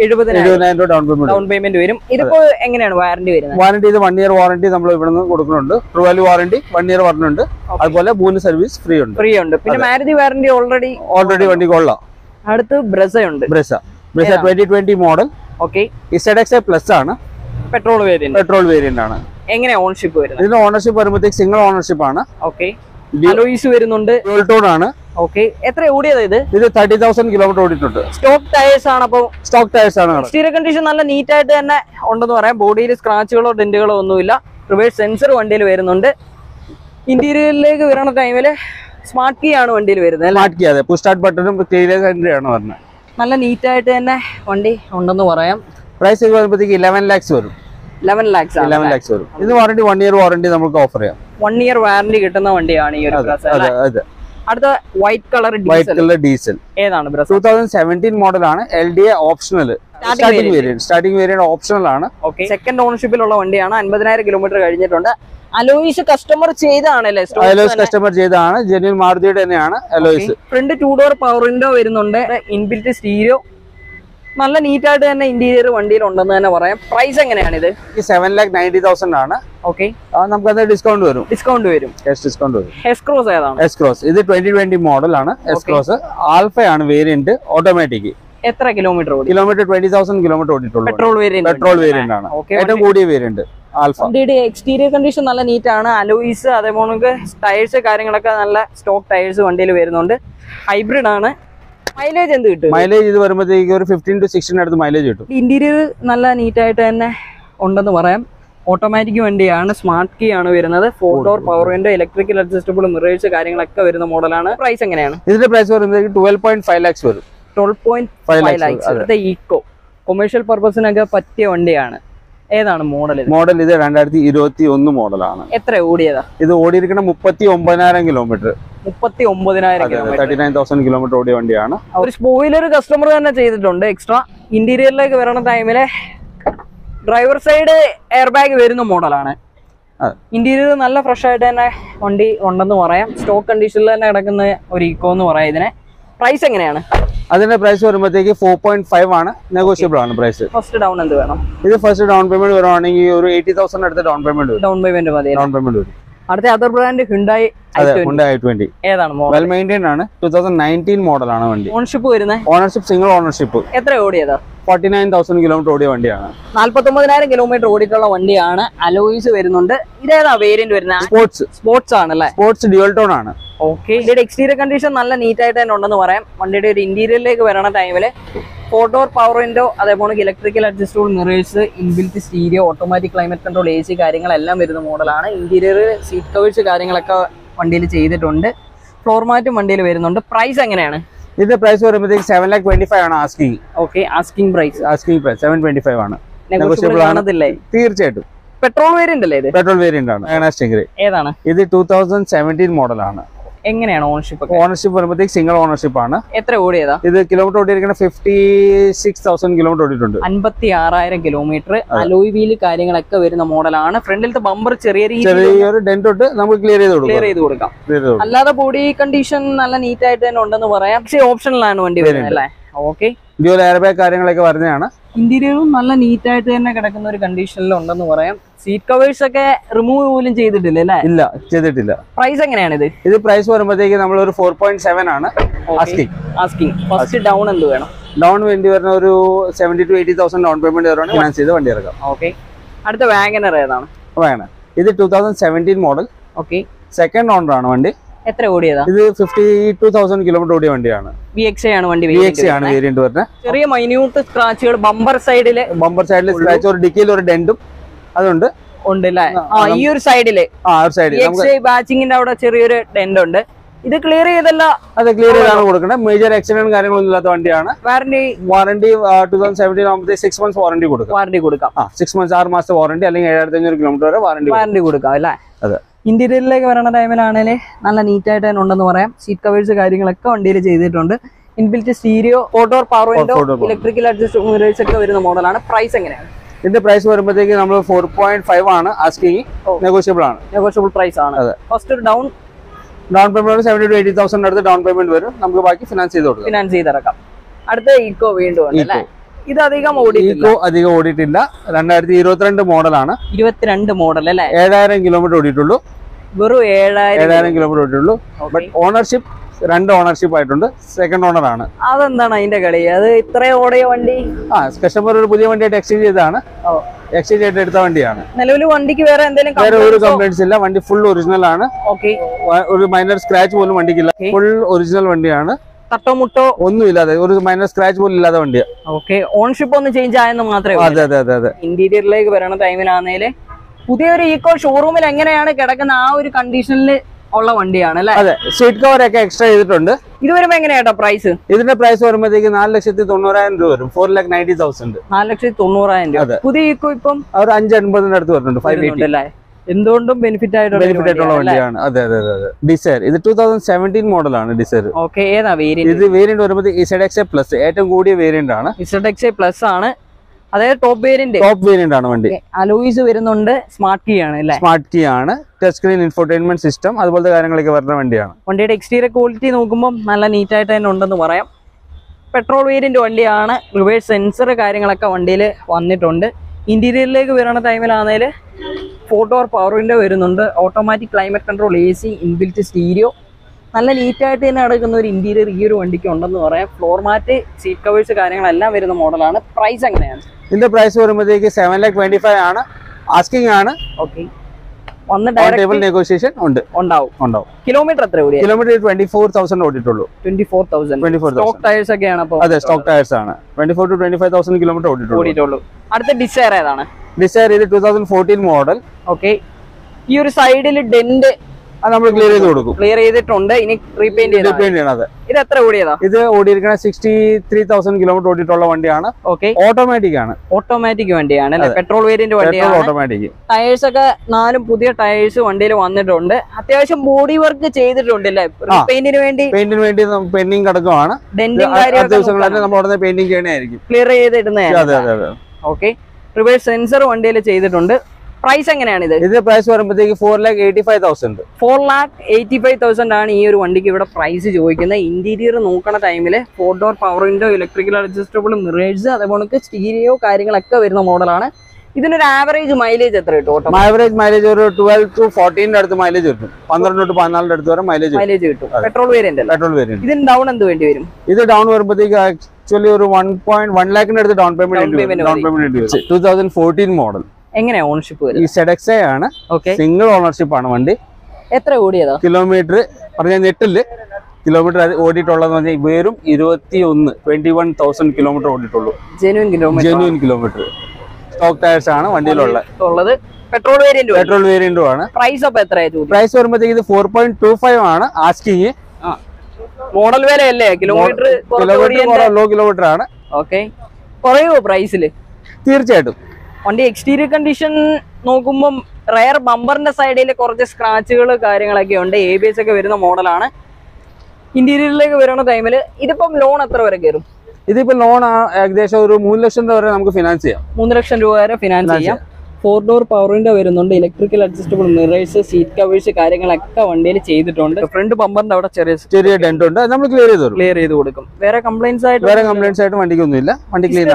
എഴുപതിനായിരം. എഴുപതിനായിരം രൂപ ഡൗൺ പേയ്മെന്റ് ഡൗൺ പേയ്മെന്റ് വരും. ഇതിപ്പോ എങ്ങനെയാണ് വാറന്റി വരുന്നത്? വാറണ്ടി ഇത് വൺ ഇയർ വാറണ്ടി നമ്മൾ ഇവിടെ നിന്ന് കൊടുക്കുന്നുണ്ട് true value warranty one year പറഞ്ഞുണ്ട് അതുപോലെ മൂന്ന് സർവീസ് ഫ്രീ ഉണ്ട്. ഫ്രീ ഉണ്ട്. പിന്നെ മാരുതി വാറന്റി ഓൾറെഡി ഓൾറെഡി വണ്ടി കൊള്ളാം. അടുത്ത് ബ്രസ ഉണ്ട്. Brezza. Brezza twenty twenty model okay Z X plus ആണ്. പെട്രോൾ വേരിയന്റ് പെട്രോൾ വേരിയന്റ് ആണ്. എങ്ങനെയാ ഓണർഷിപ്പ് വരുന്നത്? ഇതിന്റെ ഓണർഷിപ്പ് വരുമ്പോഴത്തേക്ക് സിംഗിൾ ഓണർഷിപ്പ് ആണ്. ഓക്കെ അലോയിസ് വരുന്നുണ്ട്. ഡ്യുവൽ ടോൺ ആണ്. ഓക്കെ എത്ര ഓടിയത് ഇത്? ഇത് തേർട്ടി തൗസൻഡ് കിലോമീറ്റർ ഓടിയിട്ടുണ്ട്. സ്റ്റോക്ക് ടയേഴ്സ് ആണ് അപ്പോൾ സ്റ്റോക്ക് ടയേഴ്സ് ആണ്. എക്സ്റ്റീരിയർ കണ്ടീഷൻ നല്ല നീറ്റ് ആയിട്ട് തന്നെ ഉണ്ടെന്ന് പറയാം. ബോഡിയിൽ സ്ക്രാച്ചുകളോ ഡെന്റുകളോ ഒന്നുമില്ല. റിവേഴ്സ് സെൻസർ വണ്ടിയിൽ വരുന്നുണ്ട്. ഇന്റീരിയറിലേക്ക് വരുന്ന ടൈമിൽ സ്മാർട്ട് കീ ആണ് വണ്ടിയിൽ വരുന്നത് സ്മാർട്ട് കീ അതെ. സ്റ്റാർട്ട് ബട്ടണും ക്ലിയർ ആണ് വരുന്നത്. നല്ല നീറ്റായിട്ട് തന്നെ വണ്ടി ഉണ്ടെന്ന് പറയാം. പ്രൈസ് വരുമ്പോഴത്തേക്ക് ഇലവൻ ലാക്സ് വരും. ലെവൻ ലാക്സ് വരും. ഇത് വാറണ്ടി വൺ ഇയർ വാറണ്ടി നമുക്ക് ഓഫർ ചെയ്യാം. വൺ ഇയർ വാറണ്ടി കിട്ടുന്ന വണ്ടിയാണ് ഈ ഒരു അതെ അടുത്ത white colour white colour diesel ഏതാണ് ടൂ തൗസൻഡ് സെവന്റീൻ മോഡലാണ് L D A optional starting variant starting variant optional ആണ്. സെക്കൻഡ് ഓണർഷിപ്പിലുള്ള വണ്ടിയാണ്. അൻപതിനായിരം കിലോമീറ്റർ കഴിഞ്ഞിട്ടുണ്ട്. അലോയിസ് കസ്റ്റമർ ചെയ്താണല്ലേ? അലോയിസ് കസ്റ്റമർ ചെയ്താണ് ജെന്യൻ മാരുതിയുടെ തന്നെയാണ് alloys front two door power window വരുന്നുണ്ട്. ഇൻബിൽറ്റ് സ്റ്റീരിയോ നല്ല നീറ്റ് ആയിട്ട് തന്നെ ഇന്റീരിയർ വണ്ടിയിൽ ഉണ്ടെന്ന് തന്നെ പറയാം. പ്രൈസ് എങ്ങനെയാണ് ഇത് സെവൻ ലാക്ക് നയന്റി തൗസൻഡ് ആണ്. ഓക്കെ നമുക്ക് ഡിസ്കൗണ്ട് വരും. ഡിസ്കൗണ്ട് വരും. ഡിസ്കൗണ്ട് വരും. എസ്ക്രോസ് ഏതാണ്? എസ് ക്രോസ് ഇത് ട്വന്റി ട്വന്റി മോഡൽ ആണ്. എസ് ക്രോസ് ആൽഫ ആണ് വേരിയന്റ് ഓട്ടോമാറ്റിക് എത്ര കിലോമീറ്റർ ഓടി കിലോമീറ്റർ ട്വന്റി തൗസൻഡ് കിലോമീറ്റർ ഓടിയിട്ടുള്ളൂ. പെട്രോൾ വേരിയന്റ് പെട്രോൾ വേരിയന്റ് ആണ്. ഏറ്റവും കൂടിയ വേരിയന്റ് വണ്ടിയുടെ എക്സ്റ്റീരിയർ കണ്ടീഷൻ നല്ല നീറ്റ് ആണ്. അലോയിസ് അതേപോലെ ടയേഴ്സ് കാര്യങ്ങളൊക്കെ നല്ല സ്റ്റോക്ക് ടയേഴ്സ് വണ്ടിയിൽ വരുന്നുണ്ട്. ഹൈബ്രിഡ് ആണ്. മൈലേജ് എന്ത് കിട്ടും? മൈലേജ് ഇത് വരുമ്പോഴത്തേക്ക് ഒരു ഫിഫ്റ്റീൻ ടു സിക്സ്റ്റീൻ അടുത്ത് മൈലേജ് കിട്ടും. ഇന്റീരിയർ നല്ല നീറ്റ് ആയിട്ട് തന്നെ ഉണ്ടെന്ന് പറയാം. ഓട്ടോമാറ്റിക് വണ്ടിയാണ് സ്മാർട്ട് കീ ആണ് വരുന്നത്. Four door power window electrical adjustable mirrors കാര്യങ്ങളൊക്കെ വരുന്ന മോഡലാണ്. പ്രൈസ് എങ്ങനെയാണ്? ഇതിന്റെ പ്രൈസ് പറയുന്നത് ട്വൽവ് പോയിന്റ് ഫൈവ് ലാക്സ് വരും. Twelve point five lakhs Eeco commercial പർപ്പസിനൊക്കെ പറ്റിയ വണ്ടിയാണ്. ഏതാണ് മോഡൽ മോഡൽ ഇത് രണ്ടായിരത്തി ഇരുപത്തി ഒന്ന് മോഡലാണ് എത്ര ഓടിയതാ? ഇത് ഓടിയിരിക്കണം മുപ്പത്തി ഒമ്പതിനായിരം കിലോമീറ്റർ മുപ്പത്തി ഒമ്പതിനായിരം തേർട്ടി നയൻ തൗസൻഡ് കിലോമീറ്റർ ഓടിയ വണ്ടിയാണ്. ഒരു സ്പോയിലർ കസ്റ്റമർ തന്നെ ചെയ്തിട്ടുണ്ട്. എക്സ്ട്രാ ഇന്റീരിയറിലേക്ക് വരണ ടൈമിൽ ഡ്രൈവർ സൈഡ് എയർ ബാഗ് വരുന്ന മോഡലാണ് ഇന്റീരിയർ നല്ല ഫ്രഷ് ആയിട്ട് തന്നെ വണ്ടി ഉണ്ടെന്ന് പറയാം. സ്റ്റോക്ക് കണ്ടീഷനിൽ തന്നെ കിടക്കുന്ന ഒരു ഇക്കോ എന്ന് പറയാം ഇതിനെ. പ്രൈസ് എങ്ങനെയാണ്? അതിന്റെ പ്രൈസ് വരുമ്പോഴത്തേക്ക് ഫോർ പോയിന്റ് ഫൈവ് ആണ്. നെഗോഷ്യബിൾ ആണ് പ്രൈസ് ഫസ്റ്റ് ഡൗൺ എന്ത് വേണം? ഇത് ഫസ്റ്റ് ഡൗൺ പേയ്മെന്റ് വരുവാണെങ്കിൽ ഒരു എയ്റ്റി തൗസൻഡ് അടുത്ത് ഡൗൺ പേയ്മെന്റ് ഡൗൺ പേയ്മെന്റ് മതി ഡൗൺ പേയ്മെന്റ് വരും. അടുത്ത അതർ ബ്രാൻഡ് ഹിണ്ടായി ട്വന്റി ഏതാണ് മോഡൽ വെൽ ആണ്. ടൂ തൗസൻഡ് നയന്റീൻ മോഡലാണ് വണ്ടി. ഓണർഷിപ്പ് വരുന്നത് ഓണർഷിപ്പ് സിംഗിൾ ഓണർഷിപ്പ് എത്ര ഓടിയതാ? ഫോർട്ടി നയൻ തൗസൻഡ് കിലോമീറ്റർ ഓടിയ വണ്ടിയാണ്. നാല്പത്തൊമ്പതിനായിരം കിലോമീറ്റർ ഓടിയിട്ടുള്ള വണ്ടിയാണ് അലോയിസ് വരുന്നുണ്ട്. ഇതേതാ വേരിയന്റ് വരുന്നത് സ്പോർട്സ്. സ്പോർട്സ് ആണല്ലേ? സ്പോർട്സ് ഡ്യുവൽ ടോൺ ആണ്. ഓക്കെ ഇതിന്റെ എക്സ്റ്റീരിയർ കണ്ടീഷൻ നല്ല നീറ്റ് ആയിട്ട് തന്നെ ഉണ്ടെന്ന് പറയാം. വണ്ടിയുടെ ഒരു ഇന്റീരിയറിലേക്ക് വരണ ടൈമിൽ ഫോർ ഡോർ പവർ വിൻഡോ അതേപോലെ electrical adjustable mirrors inbuilt stereo automatic climate control A C കാര്യങ്ങളെല്ലാം വരുന്ന മോഡലാണ് ഇന്റീരിയർ സീറ്റ് കവേഴ്സ് കാര്യങ്ങളൊക്കെ വണ്ടിയിൽ ചെയ്തിട്ടുണ്ട്. ഫ്ലോർ മാറ്റും വണ്ടിയിൽ വരുന്നുണ്ട്. പ്രൈസ് എങ്ങനെയാണ്? ഇതിന്റെ പ്രൈസ് വരുമ്പോഴത്തേക്ക് സെവൻ ലാക്ക് ട്വന്റി ഫൈവ് ആണ് asking okay asking price asking price seven twenty five ആണ്. തീർച്ചയായിട്ടും. പെട്രോൾ വേരിയന്റ് അല്ലേ ഇത്? പെട്രോൾ വേരിയന്റ് ആണ്. ഏതാണ്? ഇത് ടൂ തൗസൻഡ് സെവന്റീൻ മോഡലാണ് എങ്ങനെയാണ് ഓണർഷിപ്പ് ഓണർഷിപ്പ് വരുമ്പോഴത്തേക്ക് സിംഗിൾ ഓണർഷിപ്പ് ആണ്. എത്ര ഓടിയതാ? ഇത് കിലോമീറ്റർ ഓടിയിരിക്കുന്ന ഫിഫ്റ്റി സിക്സ് തൗസൻഡ് കിലോമീറ്റർ ഓടിയിട്ടുണ്ട്. അൻപത്തി ആറായിരം കിലോമീറ്റർ അലോയ് വീൽ കാര്യങ്ങളൊക്കെ വരുന്ന മോഡലാണ് ഫ്രണ്ടിലത്തെ ബമ്പർ ചെറിയ ചെറിയൊരു ഡെന്റ് തൊട്ട് നമുക്ക് ക്ലിയർ ചെയ്ത് കൊടുക്കാം. ക്ലിയർ ചെയ്ത് കൊടുക്കാം. ക്ലിയർ ചെയ്ത് കൊടുക്കാം. അല്ലാതെ ബോഡി കണ്ടീഷൻ നല്ല നീറ്റ് ആയിട്ട് തന്നെ ഉണ്ടെന്ന് പറയാം. പക്ഷേ ഓപ്ഷനിലാണ് വണ്ടി വരുന്നത് അല്ലേ? ഓക്കെ ഡ്യൂൽ എയർ ബാഗ് കാര്യങ്ങളൊക്കെ വരുന്നതാണ്. ഇന്റീരിയറും നല്ല നീറ്റ് ആയിട്ട് തന്നെ കിടക്കുന്ന ഒരു കണ്ടീഷനിൽ ഉണ്ടെന്ന് പറയാം. സീറ്റ് കവേഴ്സ് ഒക്കെ റിമൂവ് പോലും ചെയ്തിട്ടില്ല അല്ലേ? ഇല്ല ചെയ്തിട്ടില്ല. പ്രൈസ് എങ്ങനെയാണ് ഇത് ഇത് പ്രൈസ് വരുമ്പോഴത്തേക്ക് നമ്മൾ ഒരു ഫോർ പോയിന്റ് സെവൻ ആണ് ആസ്കിങ് ആസ്കിങ് ഫസ്റ്റ് ഡൗൺ എന്ത് വേണം? ഡൗൺ വേണ്ടി വരുന്ന ഒരു seventy to eighty thousand down payment വരുവാണ് ഫിനാൻസ് ചെയ്ത് വണ്ടി ഇറക്കാം ഓക്കെ അടുത്ത വാഗനർ ഏതാണ്? വേണം ഇത് two thousand seventeen model okay second owner ആണ് വണ്ടി. എത്ര ഓടിയതാ? ഇത് ഫിഫ്റ്റി ടു തൗസൻഡ് കിലോമീറ്റർ ഓടിയ വണ്ടിയാണ്. വി എക്സ് ആണ് വണ്ടി വി എക്സ് ആണ് വേരിയന്റ് വരുന്നത്. ചെറിയ മൈന്യൂട്ട് സ്ക്രാച്ചുകൾ ബമ്പർ സൈഡിൽ ബമ്പർ സൈഡിൽ സ്ക്രാച്ച് ഒരു ഡിക്കിയിൽ ഒരു ഡെന്റും അതുണ്ട്. ഉണ്ട് അല്ലേ ആ, ഈ ഒരു സൈഡിൽ ബാച്ചിങ്ങിന്റെ അവിടെ ചെറിയൊരു ടെന്റ് ഉണ്ട് ഇത് ക്ലിയർ ചെയ്തല്ല? അത് ക്ലിയർ ചെയ്താണ് കൊടുക്കുന്നത് മേജർ ആക്സിഡന്റ് കാര്യങ്ങളൊന്നും ഇല്ലാത്ത വണ്ടിയാണ്. Warranty warranty two thousand seventeen ആകുമ്പോൾ സിക്സ് മന്ത്സ് വാറണ്ടി കൊടുക്കാം. വാറന്റി കൊടുക്കാം. സിക്സ് മന്ത്സ് ആറ് മാസത്തെ വാറണ്ടി അല്ലെങ്കിൽ ഏഴായിരത്തി അഞ്ഞൂറ് കിലോമീറ്റർ വരെ വാറണ്ടി വാറന്റി കൊടുക്കാം അല്ലേ? അതെ. ഇന്റീരിയറിലേക്ക് വരണ ടൈമിലാണെങ്കിൽ നല്ല നീറ്റായിട്ട് തന്നെ ഉണ്ടെന്ന് പറയാം. സീറ്റ് കവേഴ്സ് കാര്യങ്ങളൊക്കെ വണ്ടിയിൽ ചെയ്തിട്ടുണ്ട്. Inbuilt stereo ഓട്ടോർ power window. Electrical adjust mirrors ഒക്കെ വരുന്ന മോഡലാണ് പ്രൈസ് എങ്ങനെയാണ്? ഇതിന്റെ പ്രൈസ് വരുമ്പോഴത്തേക്ക് നമ്മൾ ഫോർ പോയിന്റ് ഫൈവ് ആണ് ആസ്കിങ്. നെഗോഷ്യബിൾ ആണ്. നെഗോഷ്യബിൾ പ്രൈസ് ആണ്. ഫസ്റ്റ് ഒരു down down payment seventy to eighty thousand അടുത്ത് ഡൗൺ പേയ്മെന്റ് വരും. നമുക്ക് ബാക്കി ഫിനാൻസ് ചെയ്ത് കൊടുക്കാം. ഫിനാൻസ് ചെയ്തിറക്കാം. അടുത്ത ഇക്കോ വീണ്ടും ഇത് അധികം ഓടിയിട്ടില്ല. അധികം ഓടിയിട്ടില്ല. രണ്ടായിരത്തി ഇരുപത്തിരണ്ട് മോഡലാണ്. ഇരുപത്തിരണ്ട് മോഡൽ അല്ലേ? ഏഴായിരം കിലോമീറ്റർ ഓടിയിട്ടുള്ളൂ. വെറും ഏഴായിരം ഏഴായിരം കിലോമീറ്റർ ഓടിയിട്ടുള്ളൂ. ബട്ട് ഓണർഷിപ്പ് രണ്ട് ഓണർഷിപ്പ് ആയിട്ടുണ്ട്. സെക്കൻഡ് ഓണർ ആണ്. അതെന്താണ് അതിന്റെ കളി? അത് ഇത്രയും ഓടിയ വണ്ടി? ആ കസ്റ്റമർ ഒരു പുതിയ വണ്ടിയായിട്ട് എക്സ്ചേഞ്ച് ചെയ്തതാണ്. എക്സ്ചേഞ്ച് ആയിട്ട് എടുത്ത വണ്ടിയാണ്. നിലവിൽ വണ്ടിക്ക് വേറെ എന്തെങ്കിലും വേറെ ഒരു കംപ്ലൈന്റ്സ് ഇല്ല. വണ്ടി ഫുൾ ഒറിജിനൽ ആണ്. ഓക്കെ ഒരു മൈനർ സ്ക്രാച്ച് പോലും വണ്ടിക്കില്ല. ഫുൾ ഒറിജിനൽ വണ്ടിയാണ്. തട്ടോ മുട്ടോ? ഒന്നും ഇല്ലാതെ ഒരു മൈനർ സ്ക്രാച്ച് പോലും ഇല്ലാതെ വണ്ടിയാ. ഓക്കെ ഓൺഷിപ്പ് ഒന്ന് ചേഞ്ച് ആയെന്ന് മാത്രമേ അതെ അതെ അതെ അതെ. ഇന്റീരിയറിലേക്ക് വരണ ടൈമിലാണെങ്കിൽ പുതിയൊരു ഈക്കോ ഷോറൂമിൽ എങ്ങനെയാണ് കിടക്കുന്ന ആ ഒരു കണ്ടീഷനിൽ ഉള്ള വണ്ടിയാണ് അല്ലെ? അതെ സീറ്റ് കവർ ഒക്കെ എക്സ്ട്രാ ചെയ്തിട്ടുണ്ട്. ഇത് വരുമ്പോ എങ്ങനെയാട്ടോ പ്രൈസ് ഇതിന്റെ പ്രൈസ് വരുമ്പോഴത്തേക്ക് നാല് ലക്ഷത്തി തൊണ്ണൂറായിരം രൂപ വരും. ഫോർ ലാക്ക് നയന്റി തൗസൻഡ് നാല് ലക്ഷത്തി തൊണ്ണൂറായിരം രൂപ. പുതിയ ഈക്കോ ഇപ്പം? ഒരു അഞ്ച് അടുത്ത് വരുന്നുണ്ട് ഫൈവ് അല്ലേ? എന്തുകൊണ്ടും ബെനിഫിറ്റ് ആയിട്ടുള്ള ബെനിഫിറ്റ് ആയിട്ടുള്ള വണ്ടിയാണ് അതെ അതെ അതെ ഡിസൈർ ഇത് ടൂ തൗസൻഡ് സെവന്റീൻ മോഡലാണ് ഡിസൈർ ഓക്കെ ഏതാ വേരിയന്റ് ഇത് വേരിയന്റ് വരുമ്പോൾ ഇസഡ് എക്സ് പ്ലസ് ഏറ്റവും കൂടിയ വേരിയന്റ് ആണ്. ഇസഡ് എക്സ് പ്ലസ് ആണ്. അതായത് ടോപ്പ് വേരിയന്റ് ടോപ്പ് വേരിയന്റ് ആണ് വണ്ടി. അലോയിസ് വരുന്നുണ്ട്. സ്മാർട്ട് കീ ആണ് അല്ലേ? സ്മാർട്ട് കീ ആണ്. ടച്ച് സ്ക്രീൻ ഇൻഫോർടൈൻമെന്റ് സിസ്റ്റം അതുപോലത്തെ കാര്യങ്ങളൊക്കെ വരുന്ന വണ്ടിയാണ്. വണ്ടിയുടെ എക്സ്റ്റീരിയർ ക്വാളിറ്റി നോക്കുമ്പോൾ നല്ല നീറ്റ് ആയിട്ട് തന്നെ ഉണ്ടെന്ന് പറയാം. പെട്രോൾ വേരിയന്റ് വണ്ടിയാണ്. റിവേഴ്സ് സെൻസർ കാര്യങ്ങളൊക്കെ വണ്ടിയിൽ വന്നിട്ടുണ്ട്. ഇന്റീരിയറിലേക്ക് വരുന്ന ടൈമിലാണെങ്കിൽ ഫോട്ടോ പവർ വിൻഡോ വരുന്നുണ്ട്. Automatic climate control A C inbuilt stereo നല്ല നീറ്റായിട്ട് തന്നെ നടക്കുന്ന ഒരു ഇന്റീരിയർ ഈ ഒരു വണ്ടിക്ക് ഉണ്ടെന്ന് പറയാം. ഫ്ലോർ മാറ്റ് സീറ്റ് കവേഴ്സ് കാര്യങ്ങളെല്ലാം വരുന്ന മോഡലാണ്. പ്രൈസ് എങ്ങനെയാണ്? ഇതിന്റെ പ്രൈസ് വരുമ്പോഴത്തേക്ക് സെവൻ ലാക്ക് ട്വന്റി ഫൈവ് ആണ്. ആസ്കിംഗ് ആണ്. ഓക്കെ വന്ന് ഡയറക്റ്റ് നെഗോഷിയേഷൻ ഉണ്ട്. ഉണ്ടാവും. ഉണ്ടാവും. കിലോമീറ്റർ എത്ര kilometre twenty four thousand ഓടിയിട്ടുള്ളൂ. Twenty four thousand twenty four stock tyres ഒക്കെയാണ് അതെ സ്റ്റോക്ക് ടയേഴ്സ് ആണ്. Twenty four to twenty five thousand kilometre ഓടിയിട്ടുള്ളൂ. അടുത്ത ഏതാണ്? ഡിസൈർ ചെയ്ത് two thousand fourteen model okay ഈ ഒരു സൈഡിൽ ഡെന്റ് അത് നമ്മൾ ക്ലിയർ ചെയ്ത് കൊടുക്കും. ക്ലിയർ ചെയ്തിട്ടുണ്ട്. ഇനി റീപെയിന്റ് റീപെയിന്റ് ചെയ്യണത് ഇത് എത്ര ഓടിയതാ? ഇത് ഓടിയിരിക്കുന്ന സിക്സ്റ്റി ത്രീ തൗസൻഡ് കിലോമീറ്റർ ഓടിയിട്ടുള്ള വണ്ടിയാണ്. ഓക്കെ ഓട്ടോമാറ്റിക് ആണ്. ഓട്ടോമാറ്റിക് വണ്ടിയാണ് പെട്രോൾ വേരിയന്റ് വണ്ടിയാണ്. ഓട്ടോമാറ്റിക് ടയേഴ്സ് ഒക്കെ നാലും പുതിയ ടയേഴ്സ് വണ്ടിയിൽ വന്നിട്ടുണ്ട്. അത്യാവശ്യം ബോഡി വർക്ക് ചെയ്തിട്ടുണ്ട് അല്ലേ? റീപെയിന്റിന് വേണ്ടി? പെയിന്റിന് വേണ്ടി പെയിന്റിങ് കിടക്കുവാണ്. ദിവസങ്ങളിൽ നമ്മൾ ഉടനെ പെയിന്റിങ് ചെയ്യണമായിരിക്കും ക്ലിയർ ചെയ്തിടുന്നതാണ് അതെ അതെ അതെ. ഓക്കെ റിവേഴ്സ് സെൻസർ വണ്ടിയിൽ ചെയ്തിട്ടുണ്ട്. പ്രൈസ് എങ്ങനെയാണ് ഇത് ഇതിന്റെ പ്രൈസ് വരുമ്പോഴത്തേക്ക് four lakh eighty five thousand four lakh eighty five thousand ആണ് ഈ ഒരു വണ്ടിക്ക് ഇവിടെ പ്രൈസ് ചോദിക്കുന്നത്. ഇന്റീരിയർ നോക്കണ ടൈമിൽ four door power window electrical adjustable mirrors അതേപോലെ സ്റ്റീരിയോ കാര്യങ്ങളൊക്കെ വരുന്ന മോഡലാണ് ഇതിനൊരു ആവറേജ് മൈലേജ് എത്ര കിട്ടും ആവറേജ് മൈലേജ് ഒരു ട്വൽവ് ടു ഫോർട്ടീന്റെ അടുത്ത് മൈലേജ് കിട്ടും. പന്ത്രണ്ട് ടു പതിനാലിന്റെ അടുത്ത് വരെ മൈലേജ് കിട്ടും. മൈലേജ് കിട്ടും. പെട്രോൾ വേരിയന്റ് പെട്രോൾ വേരിയന്റ് ഇതിന് ഡൗൺ എന്ത് വേണ്ടി വരും? ഇത് ഡൗൺ വരുമ്പോഴത്തേക്ക് ആക്ച്വലി ഒരു വൺ പോയിന്റ് വൺ ലാഖിന്റെ അടുത്ത് down payment down. Payment two thousand fourteen model എങ്ങനെയാ ഓണർഷിപ്പ് ഈ സെഡക്സേ ആണ്. ഓക്കെ സിംഗിൾ ഓണർഷിപ്പ് ആണ് വണ്ടി. എത്ര ഓടിയതാ? കിലോമീറ്റർ പറഞ്ഞ നെറ്റിൽ കിലോമീറ്റർ ഓടിയിട്ടുള്ളതെന്ന് പറഞ്ഞാൽ വെറും ഇരുപത്തി ഒന്ന് twenty one thousand kilometre ഓടിയിട്ടുള്ളൂ genuine kilometre genuine kilometre stock tyres ആണ് വണ്ടിയിലുള്ള. ഉള്ളത് പെട്രോൾ വേരിയന്റ് പെട്രോൾ വേരിയന്റും ആണ്. പ്രൈസ് അപ്പൊ എത്രയാ ചോദിക്കും പ്രൈസ് വരുമ്പോഴത്തേക്ക് ഇത് ഫോർ പോയിന്റ് ടു ഫൈവ് ആണ്. ആസ്കിങ് മോഡൽ വിലയല്ലേ? കിലോമീറ്റർ കിലോമീറ്റർ ലോ കിലോമീറ്റർ ആണ്. ഓക്കെ. കുറയുമോ പ്രൈസിൽ തീർച്ചയായിട്ടും. വണ്ടി എക്സ്റ്റീരിയർ കണ്ടീഷൻ നോക്കുമ്പോൾ റയർ ബമ്പറിന്റെ സൈഡിൽ കുറച്ച് സ്ക്രാച്ചുകൾ കാര്യങ്ങളൊക്കെ ഉണ്ട്. എ ബി എസ് ഒക്കെ വരുന്ന മോഡലാണ്. ഇന്റീരിയറിലേക്ക് വരുന്ന ടൈമിൽ ഇതിപ്പം ലോൺ എത്ര വരെ കയറും? ഇതിപ്പോ ലോൺ ഏകദേശം ഒരു മൂന്ന് ലക്ഷം രൂപ വരെ നമുക്ക് ഫിനാൻസ് ചെയ്യാം. മൂന്ന് ലക്ഷം രൂപ വരെ ഫിനാൻസ് ചെയ്യാം. ഫോർ ഡോർ പവർ വിൻഡോ വരുന്നുണ്ട്. Electrical adjustable mirrors seat covers കാര്യങ്ങളൊക്കെ വണ്ടിയിൽ ചെയ്തിട്ടുണ്ട്. ഫ്രണ്ട് ബമ്പറിന്റെ അവിടെ ചെറിയ ചെറിയ ഡെന്റ് ഉണ്ട്. അത് നമ്മൾ ക്ലിയർ ചെയ്ത് ക്ലിയർ ചെയ്ത് കൊടുക്കും. വേറെ കംപ്ലൈൻസ് ആയിട്ട് വേറെ കംപ്ലൈൻസ് ആയിട്ട് വണ്ടിക്ക് ഒന്നുമില്ല വണ്ടി ക്ലിയർ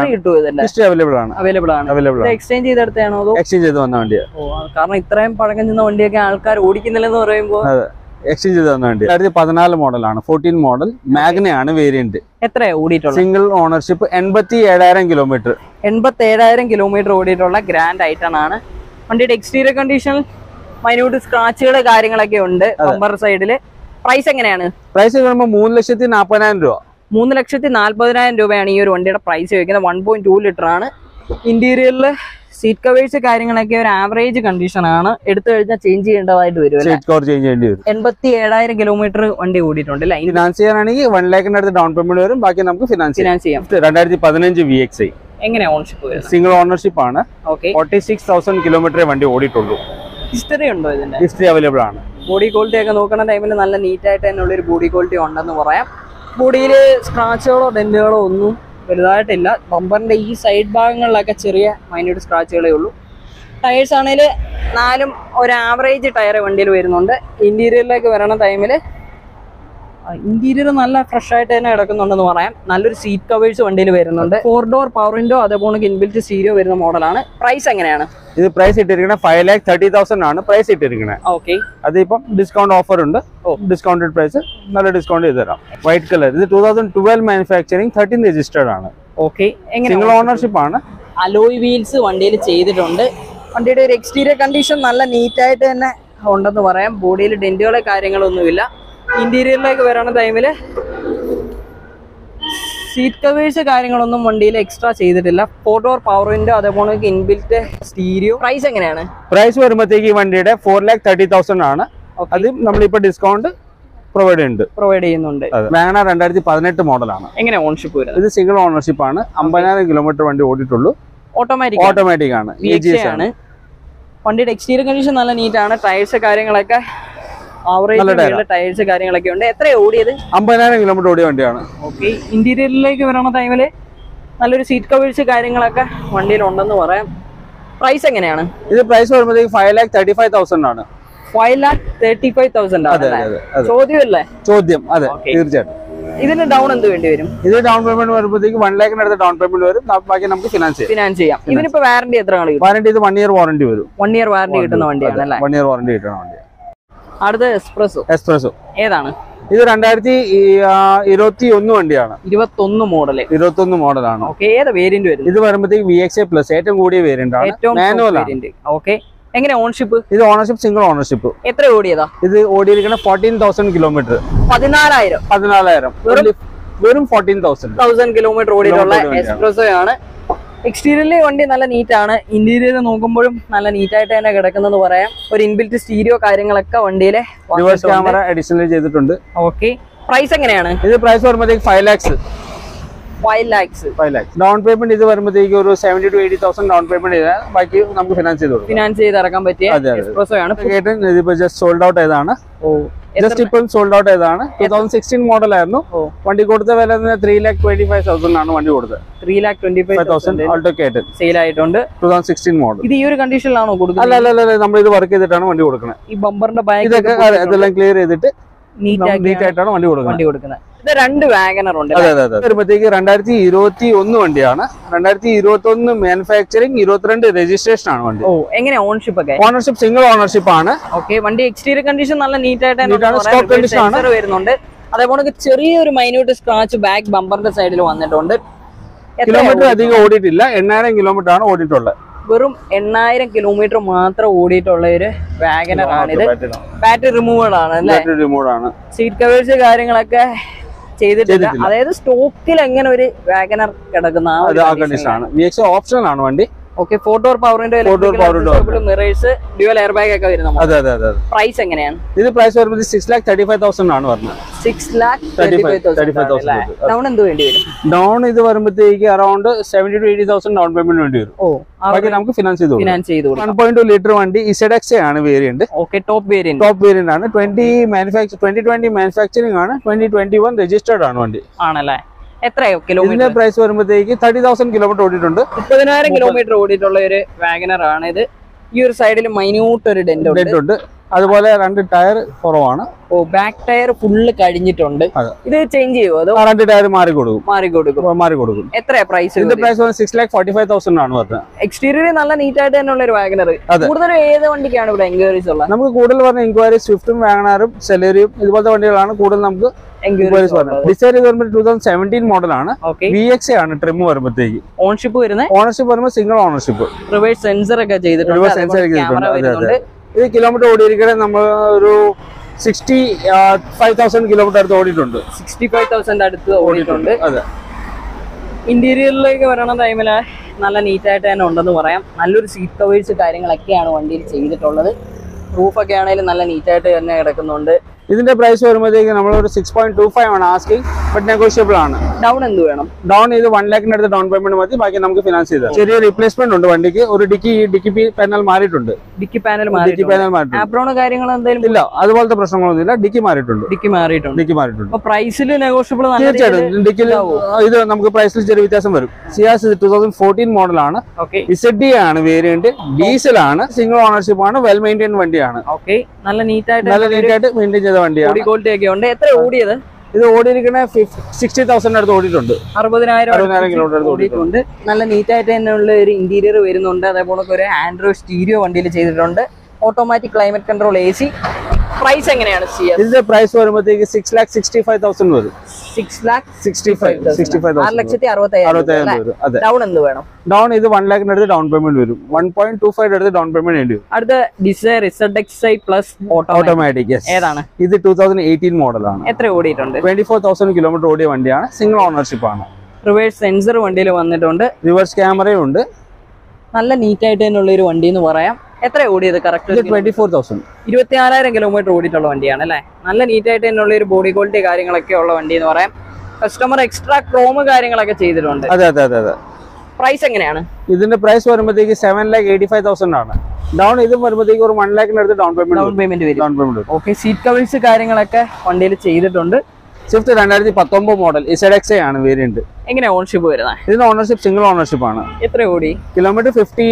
ഹിസ്റ്ററി അവൈലബിൾ ആണ്. അവൈലബിൾ ആണ്. അവൈലബിൾ എക്സ്ചേഞ്ച് ചെയ്തെടുത്താണോ എക്സ്ചേഞ്ച് ചെയ്ത് വന്ന വണ്ടിയാണ് ഓ, കാരണം ഇത്രയും പഴക്കം ചെന്ന വണ്ടിയൊക്കെ ആൾക്കാർ ഓടിക്കുന്നില്ലെന്ന് പറയുമ്പോൾ അതെ. എക്സ്ചേഞ്ച് ചെയ്ത് വന്ന വണ്ടി രണ്ടായിരത്തി പതിനാല് മോഡലാണ്. ഫോർട്ടീൻ മോഡൽ മാഗ്നയാണ് വേരിയന്റ് എത്ര ഓടിയിട്ടുള്ളത്? സിംഗിൾ ഓണർഷിപ്പ് എൺപത്തി ഏഴായിരം കിലോമീറ്റർ എൺപത്തി ഏഴായിരം കിലോമീറ്റർ ഓടിയിട്ടുള്ള ഗ്രാൻഡ് ആണ്. വണ്ടിയുടെ എക്സ്റ്റീരിയർ കണ്ടീഷൻ മൈന്യൂട്ട് സ്ക്രാച്ചുകൾ കാര്യങ്ങളൊക്കെ ഉണ്ട് ബമ്പർ സൈഡിൽ പ്രൈസ് എങ്ങനെയാണ്? പ്രൈസ് മൂന്ന് ലക്ഷത്തി നാൽപ്പതിനായിരം രൂപ. മൂന്ന് ലക്ഷത്തി നാല്പതിനായിരം രൂപയാണ് ഈ ഒരു വണ്ടിയുടെ പ്രൈസ് ചോദിക്കുന്നത്. വൺ പോയിന്റ് ടു ലിറ്റർ ആണ്. ഇന്റീരിയറിൽ സീറ്റ് കവേഴ്സ് കാര്യങ്ങളൊക്കെ ഒരു ആവറേജ് കണ്ടീഷൻ ആണ്. എടുത്തു കഴിഞ്ഞാൽ ചേഞ്ച് ചെയ്യേണ്ടതായിട്ട് വരും എൺപത്തി ഏഴായിരം കിലോമീറ്റർ വണ്ടി ഓടിയിട്ടുണ്ട് ഫിനാൻസ് ചെയ്യാനാണെങ്കിൽ വൺ ലാഖിന്റെ അടുത്ത് ഡൗൺ പേയ്മെന്റ് വരും. ബാക്കി നമുക്ക് ഫിനാൻസ് ഫിനാൻസ് ചെയ്യാം. രണ്ടായിരത്തി പതിനഞ്ച് വി എക്സ് ഐ എങ്ങനെയാ ഓണർഷിപ്പ് സിംഗിൾ ഓണർഷിപ്പ് ആണ്. ഫോർട്ടി സിക്സ് തൗസൻഡ് കിലോമീറ്റർ വണ്ടി ഓടിയിട്ടുള്ളൂ. ഹിസ്റ്ററി ഉണ്ടോ ഇതിന്റെ? ഹിസ്റ്ററി അവൈലബിൾ ആണ്. ബോഡി ക്വാളിറ്റി ഒക്കെ നോക്കുന്ന ടൈമിൽ നല്ല നീറ്റ് ആയിട്ട് തന്നെ ഉള്ളൊരു ബോഡി ക്വാളിറ്റി ഉണ്ടെന്ന് പറയാം. ബോഡിയിൽ സ്ക്രാച്ചുകളോ ഡെന്റുകളോ ഒന്നും വലുതായിട്ടില്ല. ബമ്പറിന്റെ ഈ സൈഡ് ഭാഗങ്ങളിലൊക്കെ ചെറിയ മൈന്യൂട്ട് സ്ക്രാച്ചുകളേ ഉള്ളൂ. ടയേഴ്സ് ആണെങ്കിൽ നാലും ഒരു ആവറേജ് ടയർ വണ്ടിയിൽ വരുന്നുണ്ട്. ഇന്റീരിയറിലേക്ക് വരണ ടൈമിൽ ഇന്റീരിയർ നല്ല ഫ്രഷ് ആയിട്ട് തന്നെ കിടക്കുന്നുണ്ടെന്ന് പറയാം. നല്ലൊരു സീറ്റ് കവേഴ്സ് വണ്ടിയിൽ വരുന്നുണ്ട്. ഫോർ ഡോർ പവർ വിൻഡോ അതേപോലെ ഇൻബിൽറ്റ് സ്റ്റീരിയോ വരുന്ന മോഡലാണ്. പ്രൈസ് എങ്ങനെയാണ്? ഇത് പ്രൈസ് ഇട്ടിരിക്കുന്നത് ഫൈവ് ലാക്ക് തേർട്ടി തൗസൻഡ് ആണ് പ്രൈസ് ഇട്ടിരിക്കുന്നത്. ഓക്കെ അതിപ്പം ഡിസ്കൗണ്ട് ഓഫർ ഉണ്ട്. ഡിസ്കൗണ്ടഡ് പ്രൈസ് നല്ല ഡിസ്കൗണ്ട് ചെയ്ത് തരാം. വൈറ്റ് കളർ ഇത് two thousand twelve manufacturing thirteen registered ആണ്. ഓക്കെ എങ്ങനെ? സിംഗിൾ ഓണർഷിപ്പ് ആണ്. അലോയ് വീൽസ് വണ്ടിയിൽ ചെയ്തിട്ടുണ്ട്. വണ്ടിയുടെ ഒരു എക്സ്റ്റീരിയർ കണ്ടീഷൻ നല്ല നീറ്റായിട്ട് തന്നെ ഉണ്ടെന്ന് പറയാം. ബോഡിയിൽ ഡെന്റുകളെ കാര്യങ്ങളൊന്നുമില്ല ഇന്റീരിയറിലേക്ക് വരണ ടൈമിൽ സീറ്റ് കവേഴ്സ് കാര്യങ്ങളൊന്നും വണ്ടിയിൽ എക്സ്ട്രാ ചെയ്തിട്ടില്ല. ഫോർ ഡോർ പവർ വിൻഡോ അതേപോലെ ഇൻബിൽറ്റ് സ്റ്റീരിയോ പ്രൈസ് എങ്ങനെയാണ്? പ്രൈസ് വരുമ്പോഴത്തേക്ക് ഈ വണ്ടിയുടെ ഫോർ ലാക്ക് തേർട്ടി തൗസൻഡ് ആണ്. അത് നമ്മളിപ്പോ ഡിസ്കൗണ്ട് പ്രൊവൈഡ് ചെയ്യുന്നുണ്ട്. പ്രൊവൈഡ് ചെയ്യുന്നുണ്ട്. വേണ വാഗണ രണ്ടായിരത്തി പതിനെട്ട് മോഡലാണ് എങ്ങനെ ഓൺഷിപ്പ് വരുന്നത് ഇത് സിംഗിൾ ഓണർഷിപ്പ് ആണ്. അമ്പതിനായിരം കിലോമീറ്റർ വണ്ടി ഓടിയിട്ടുള്ളൂ. ഓട്ടോമാറ്റിക് ഓട്ടോമാറ്റിക് ആണ്. ആണ്. വണ്ടിയുടെ എക്സ്റ്റീരിയർ കണ്ടീഷൻ നല്ല നീറ്റ് ആണ്. ടയേഴ്സ് കാര്യങ്ങളൊക്കെ ടയേഴ്സ് കാര്യങ്ങളൊക്കെ ഉണ്ട്. എത്ര ഓടിയത്? അമ്പതിനായിരം കിലോമീറ്റർ ഓടിയ വണ്ടിയാണ്. ഓക്കെ ഇന്റീരിയറിലേക്ക് വരണ ടൈമിൽ നല്ലൊരു സീറ്റ് കവേഴ്സ് കാര്യങ്ങളൊക്കെ വണ്ടിയിൽ ഉണ്ടെന്ന് പറയാം. പ്രൈസ് എങ്ങനെയാണ്? ഇത് പ്രൈസ് വരുമ്പോഴത്തേക്ക് five lakh thirty five thousand ആണ്. Five lakh thirty five thousand അതെ ചോദ്യമല്ലേ? ചോദ്യം അതെ. തീർച്ചയായിട്ടും. ഇതിന് ഡൗൺ എന്ത് വേണ്ടി വരും? ഇത് ഡൗൺ പേയ്മെന്റ് വരുമ്പോഴത്തേക്ക് വൺ ലാഖിന് അടുത്ത് ഡൗൺ പേയ്മെന്റ് വരും. ബാക്കി നമുക്ക് ഫിനാൻസ് ചെയ്യാം. ഫിനാൻസ് ചെയ്യാം. ഇതിനിപ്പോ വാറണ്ടി എത്ര വാറണ്ടി ഇത് വൺ ഇയർ വാറണ്ടി വരും. വൺ ഇയർ വാറണ്ടി കിട്ടുന്ന വണ്ടിയാണ് അല്ലേ വൺ ഇയർ വാറണ്ടി കിട്ടുന്ന വണ്ടി അടുത്ത എക്സ്പ്രസോ എക്സ്പ്രസോ ഏതാണ്? ഇത് രണ്ടായിരത്തി ഇരുപത്തി ഒന്ന് വണ്ടിയാണ്. ഇരുപത്തൊന്ന് മോഡൽ. ഇരുപത്തി ഒന്ന് മോഡലാണ് ഏത് വേരിയന്റ് വരും ഇത് വരുമ്പോഴത്തേക്ക് വി എക്സ് എ പ്ലസ് ഏറ്റവും കൂടിയ വേരിയന്റ് ആണ്. ഏറ്റവും ഓക്കെ. എങ്ങനെ ഓൺഷിപ്പ് ഇത് ഓണർഷിപ്പ് സിംഗിൾ ഓണർഷിപ്പ് എത്ര ഓടിയതാ? ഇത് ഓടിയിരിക്കുന്ന ഫോർട്ടീൻ തൗസൻഡ് കിലോമീറ്റർ പതിനാലായിരം. പതിനാലായിരം. വെറും ഫോർട്ടീൻ തൗസൻഡ് തൗസൻഡ് കിലോമീറ്റർ ഓടിയിട്ടുള്ള എക്സ്പ്രസോ ആണ്. എക്സ്റ്റീരിയറിലെ വണ്ടി നല്ല നീറ്റാണ്. ആണ് ഇന്റീരിയർ നോക്കുമ്പോഴും നല്ല നീറ്റായിട്ട് തന്നെ കിടക്കുന്നത് പറയാം. ഒരു ഇൻബിൽറ്റ് സ്റ്റീരിയോ കാര്യങ്ങളൊക്കെ വണ്ടിയിലെ ക്യാമറ അഡീഷണൽ ചെയ്തിട്ടുണ്ട്. ഓക്കെ പ്രൈസ് എങ്ങനെയാണ്? ഇത് പ്രൈസ് വരുമ്പോഴത്തേക്ക് five lakhs five lakhs five lakhs down payment ഇത് വരുമ്പോഴത്തേക്ക് ഒരു seventy to eighty thousand down payment ചെയ്താൽ ബാക്കി നമുക്ക് ഫിനാൻസ് ചെയ്ത് കൊടുക്കും. ഫിനാൻസ് ചെയ്ത് ഇറക്കാൻ പറ്റിയ അതെ, അതെ. എക്സ്പ്രസോ ആണ്. കേട്ട് ഇതിപ്പോ ജസ്റ്റ് സോൾഡ് ഔട്ട് ഏതാണ്? ജസ്റ്റ് ഇപ്പം സോൾഡ് ഔട്ട് ഏതാണ്? ടൂ തൗസൻഡ് സിക്സ്റ്റീൻ മോഡൽ ആയിരുന്നു. വണ്ടി കൊടുത്ത വില three lakh twenty five thousand ആണ് വണ്ടി കൊടുത്തത്. Three lakh twenty five thousand Alto കേട്ട് സെയിൽ ആയിട്ടുണ്ട്. ടൂ തൗസൻഡ് സിക്സ്റ്റീൻ മോഡൽ ഇത് ഈ ഒരു കണ്ടീഷനിലാണോ കൊടുക്കുന്നത്? അല്ല അല്ല നമ്മൾ ഇത് വർക്ക് ചെയ്തിട്ടാണ് വണ്ടി കൊടുക്കുന്നത് ഈ ബമ്പറിന്റെ ഇതൊക്കെ ഇതെല്ലാം ക്ലിയർ ചെയ്തിട്ട് നീറ്റ് ആയിട്ടാണ് വണ്ടി കൊടുക്കുന്നത്. വണ്ടി കൊടുക്കുന്നത്. ഇത് രണ്ട് വാഗനർ ഉണ്ട് അതെ അതെ വരുമ്പോഴത്തേക്ക് രണ്ടായിരത്തി ഇരുപത്തി ഒന്ന് വണ്ടിയാണ്. രണ്ടായിരത്തി ഇരുപത്തി ഒന്ന് മാനുഫാക്ചറിങ് ഇരുപത്തിരണ്ട് രജിസ്ട്രേഷൻ ആണ് വണ്ടി. ഓ എങ്ങനെ ഓൺഷിപ്പ് ഒക്കെ? ഓണർഷിപ്പ് സിംഗിൾ ഓണർഷിപ്പ് ആണ്. ഓക്കെ വണ്ടി എക്സ്റ്റീരിയർ കണ്ടീഷൻ നല്ല നീറ്റ് തന്നെ Neat ആണ്, വരുന്നുണ്ട്. അതേപോലെ ചെറിയൊരു മൈന്യൂട്ട് സ്ക്രാച്ച് ബാക്ക് ബമ്പറിന്റെ സൈഡിൽ വന്നിട്ടുണ്ട്. കിലോമീറ്റർ അധികം ഓടിയിട്ടില്ല. എണ്ണായിരം കിലോമീറ്റർ ആണ് ഓടിയിട്ടുള്ളത്. വെറും എണ്ണായിരം കിലോമീറ്റർ മാത്രം ഓടിയിട്ടുള്ള ഒരു വാഗനർ ഇത് ബാറ്ററി റിമൂവൽ ആണ്. അല്ലേ? ആണ്. സീറ്റ് കവേഴ്സ് കാര്യങ്ങളൊക്കെ ചെയ്തിട്ടില്ല. അതായത് സ്റ്റോക്കിൽ എങ്ങനെ ഒരു വാഗനർ കിടക്കുന്ന? ആണ്. ഓപ്ഷണൽ ആണ് വണ്ടി. ഓക്കെ ഫോർ ഡോർ പവറിന്റെ Four door power mirrors dual air bag ഒക്കെ വരുന്ന അതെ അതെ അതെ അതെ. പ്രൈസ് എങ്ങനെയാണ്? ഇത് പ്രൈസ് വരുമ്പോൾ six lakh thirty five thousand ആണ് പറഞ്ഞത് സിക്സ് ലാക്ക് 35,000 35,000 ഡൗൺ എന്ത് വേണ്ടി വരും? ഡൗൺ ഇത് വരുമ്പോഴത്തേക്ക് around seventy to eighty thousand down payment വേണ്ടി വരും. ഓ ബാക്കി നമുക്ക് ഫിനാൻസ് ചെയ്തു ഫിനാൻസ് ചെയ്ത് കൊടുക്കും. വൺ പോയിന്റ് ടു ലിറ്റർ വണ്ടി ഇസഡെക്സ് ആണ് variant okay top variant top variant ആണ്. Twenty manufacture twenty twenty manufacturing ആണ്. ട്വന്റി ട്വന്റി വൺ രജിസ്റ്റേർഡ് ആണ് വണ്ടി. ആണല്ലേ? എത്രയോ കിലോമീറ്റർ പ്രൈസ് വരുമ്പോഴത്തേക്ക് തേർട്ടി തൗസൻഡ് കിലോമീറ്റർ ഓടിയിട്ടുണ്ട്. മുപ്പതിനായിരം കിലോമീറ്റർ ഓടിയിട്ടുള്ള ഒരു വാഗനർ ആണ് ഇത്. ഈ ഒരു സൈഡിൽ മൈന്യൂട്ട് ഒരു ഡെന്റ് ഉണ്ട്. അതുപോലെ രണ്ട് ടയർ കുറവാണ്. ഓ ബാക്ക് ടയർ ഫുള്ള് കഴിഞ്ഞിട്ടുണ്ട്. ഇത് ചേഞ്ച് ചെയ്യുമോ അതോ രണ്ട് ടയർ മാറി കൊടുക്കും. മാറി കൊടുക്കും? മാറി കൊടുക്കും. എത്രയാ പ്രൈസ് ഇതിന്റെ price six lakh forty five thousand ആണ് പറഞ്ഞത് എക്സ്റ്റീരിയർ നല്ല നീറ്റ് ആയിട്ട് തന്നെയുള്ള ഒരു വാഗനർ കൂടുതലും ഏത് വണ്ടിക്കാണ് ഇവിടെ എൻക്വയറീസ് ഉള്ളത്? നമുക്ക് കൂടുതൽ പറഞ്ഞ എൻക്വയറി സ്വിഫ്റ്റും വാഗനാറും സെലേറിയും ഇതുപോലത്തെ വണ്ടികളാണ് കൂടുതൽ നമുക്ക് ഡിസൈൻ ഇത് വരുമ്പോൾ ടൂ തൗസൻഡ് സെവന്റീൻ മോഡലാണ് വി എക്സ് ആണ്. ട്രിം വരുമ്പോഴത്തേക്ക്. ഓൺഷിപ്പ് വരുന്നത്? ഓണർഷിപ്പ് വരുമ്പോൾ സിംഗിൾ ഓണർഷിപ്പ് റിവേഴ്സ് സെൻസർ ഒക്കെ ചെയ്തിട്ടുണ്ട്. ക്യാമറ ചെയ്തിട്ടുണ്ട്. ഇത് കിലോമീറ്റർ ഓടിയിരിക്കണേ നമ്മൾ ഒരു സിക്സ്റ്റി ഫൈവ് തൗസൻഡ് കിലോമീറ്റർ അടുത്ത് ഓടിയിട്ടുണ്ട്. സിക്സ്റ്റി ഫൈവ് തൗസൻഡ് അടുത്ത് ഓടിയിട്ടുണ്ട്. അതെ. ഇന്റീരിയറിലേക്ക് വരണ ടൈമിൽ നല്ല നീറ്റായിട്ട് തന്നെ ഉണ്ടെന്ന് പറയാം. നല്ലൊരു സീറ്റ് കവേഴ്സ് കാര്യങ്ങളൊക്കെയാണ് വണ്ടിയിൽ ചെയ്തിട്ടുള്ളത്. റൂഫൊക്കെ ആണെങ്കിലും നല്ല നീറ്റായിട്ട് തന്നെ കിടക്കുന്നുണ്ട്. ഇതിന്റെ പ്രൈസ് വരുമ്പോഴത്തേക്ക് നമ്മൾ ഒരു സിക്സ് പോയിന്റ് ടു ഫൈവ് ആണ് ആസ്കിങ് ബട്ട് നെഗോഷ്യബിൾ ആണ്. ഡൗൺ എന്ത് വേണം? ഡൗൺ ഇത് വൺ ലാഖിന്റെ അടുത്ത് ഡൗൺ പേയ്മെന്റ് മതി ബാക്കി നമുക്ക് ഫിനാൻസ് ചെയ്താൽ ചെറിയ റീപ്ലേസ്മെന്റ് ഉണ്ട് വണ്ടിക്ക് ഒരു ഡിക്കി ഡിക്കി പാനൽ മാറിയിട്ടുണ്ട്. ഡിക്കി പാനൽ ഡിക്കി പാനൽ മാറിയിട്ടുണ്ട്. കാര്യങ്ങൾ എന്തെങ്കിലും ഇല്ല അതുപോലത്തെ പ്രശ്നങ്ങളൊന്നുമില്ല ഡിക്കി മാറിയിട്ടുണ്ട്. ഡിക്കി മാറിയിട്ടുണ്ട്. ഡിക്കി മാറിയിട്ടുണ്ട്. പ്രൈസിൽ നെഗോഷ്യബിൾ തീർച്ചയായിട്ടും ഡിക്കിൽ ഇത് നമുക്ക് പ്രൈസിൽ ചെറിയ വ്യത്യാസം വരും. സിയാസ് ടൂ തൗസൻഡ് ഫോർട്ടീൻ മോഡലാണ് ആണ്. ഇസഡ് ഡി ആണ് വേരിയന്റ് ഡീസൽ ആണ് സിംഗിൾ ഓണർഷിപ്പ് ആണ് വെൽ മെയിന്റൈൻ വണ്ടിയാണ് നല്ല നീറ്റായിട്ട് നല്ല നീറ്റായിട്ട് മെയിന്റൈൻ മെയിന്റെയിൻ ചെയ്ത വണ്ടിയാണ്. ബോഡി ക്വാളിറ്റി ഒക്കെ ഉണ്ട്. എത്ര ഓടിയത്? ഇത് ഓടിയിരിക്കുന്ന സിക്സ്റ്റി തൗസൻഡ് അടുത്ത് ഓടിയിട്ടുണ്ട്. അറുപതിനായിരം അറുപതിനായിരം കിലോമീറ്റർ ഓടിയിട്ടുണ്ട്. നല്ല നീറ്റ് ആയിട്ട് തന്നെയുള്ള ഒരു ഇന്റീരിയർ വരുന്നുണ്ട്. അതേപോലെ ഒരു ആൻഡ്രോയിഡ് സ്റ്റീരിയോ വണ്ടിയിൽ ചെയ്തിട്ടുണ്ട്. Automatic climate control A C price എങ്ങനെയാണ് ഇതിന്റെ പ്രൈസ് വരുമ്പോഴത്തേക്ക് six lakh sixty five thousand വരും. Six lakh sixty five sixty five ആറ് ലക്ഷത്തി അറുപത്തയ്യായിരം അറുപത്തയ്യായിരം വരും. അതെ. ഡൗൺ എന്ത് വേണം? ഡൗൺ ഇത് വൺ ലാഖിന്റെ അടുത്ത് ഡൗൺ പേയ്മെന്റ് വരും. വൺ പോയിന്റ് ടു ഫൈവ് അടുത്ത് ഡൗൺ പേയ്മെന്റ് വേണ്ടി വരും. അടുത്ത Dzire Z X I plus auto automatic ഏതാണ്? ഇത് ടൂ തൗസൻഡ് എയ്റ്റീൻ മോഡലാണ് എത്ര ഓടിയിട്ടുണ്ട്? ട്വന്റി ഫോർ തൗസൻഡ് കിലോമീറ്റർ ഓടിയ വണ്ടിയാണ്. സിംഗിൾ ഓണർഷിപ്പ് ആണ്. റിവേഴ്സ് സെൻസർ വണ്ടിയിൽ വന്നിട്ടുണ്ട്. റിവേഴ്സ് ക്യാമറയും ഉണ്ട്. നല്ല നീറ്റ് ആയിട്ട് തന്നെയുള്ള ഒരു വണ്ടി എന്ന് പറയാം. എത്ര ഓടിയത് കറക്റ്റ് ട്വന്റി ഫോർ തൗസൻഡ് ഇരുപത്തി ആറായിരം കിലോമീറ്റർ ഓടിയിട്ടുള്ള വണ്ടിയാണ് അല്ലേ? നല്ല നീറ്റ് ആയിട്ട് തന്നെയുള്ള ഒരു ബോഡി ക്വാളിറ്റി കാര്യങ്ങളൊക്കെ ഉള്ള വണ്ടി എന്ന് പറയാം. കസ്റ്റമർ എക്സ്ട്രാ ക്രോമ് കാര്യങ്ങളൊക്കെ ചെയ്തിട്ടുണ്ട്. അതെ അതെ അതെ അതെ. പ്രൈസ് എങ്ങനെയാണ്? ഇതിന്റെ പ്രൈസ് വരുമ്പോഴത്തേക്ക് seven lakh eighty five thousand ആണ്. ഡൗൺ ഇതും വരുമ്പോഴത്തേക്ക് ഒരു വൺ ലാഖിനടുത്ത് അടുത്ത് down down payment payment down payment okay seat covers കാര്യങ്ങളൊക്കെ വണ്ടിയിൽ ചെയ്തിട്ടുണ്ട്. സ്വിഫ്റ്റ് രണ്ടായിരത്തി പത്തൊമ്പത് മോഡൽ ഇസഡെക്സ് ആണ് വേരിയന്റ് എങ്ങനെ ഓണർഷിപ്പ് വരുന്നത് ഇതിന് ഓണർഷിപ്പ് സിംഗിൾ ഓണർഷിപ്പ് ആണ്. എത്ര ഓടി? Kilometre fifty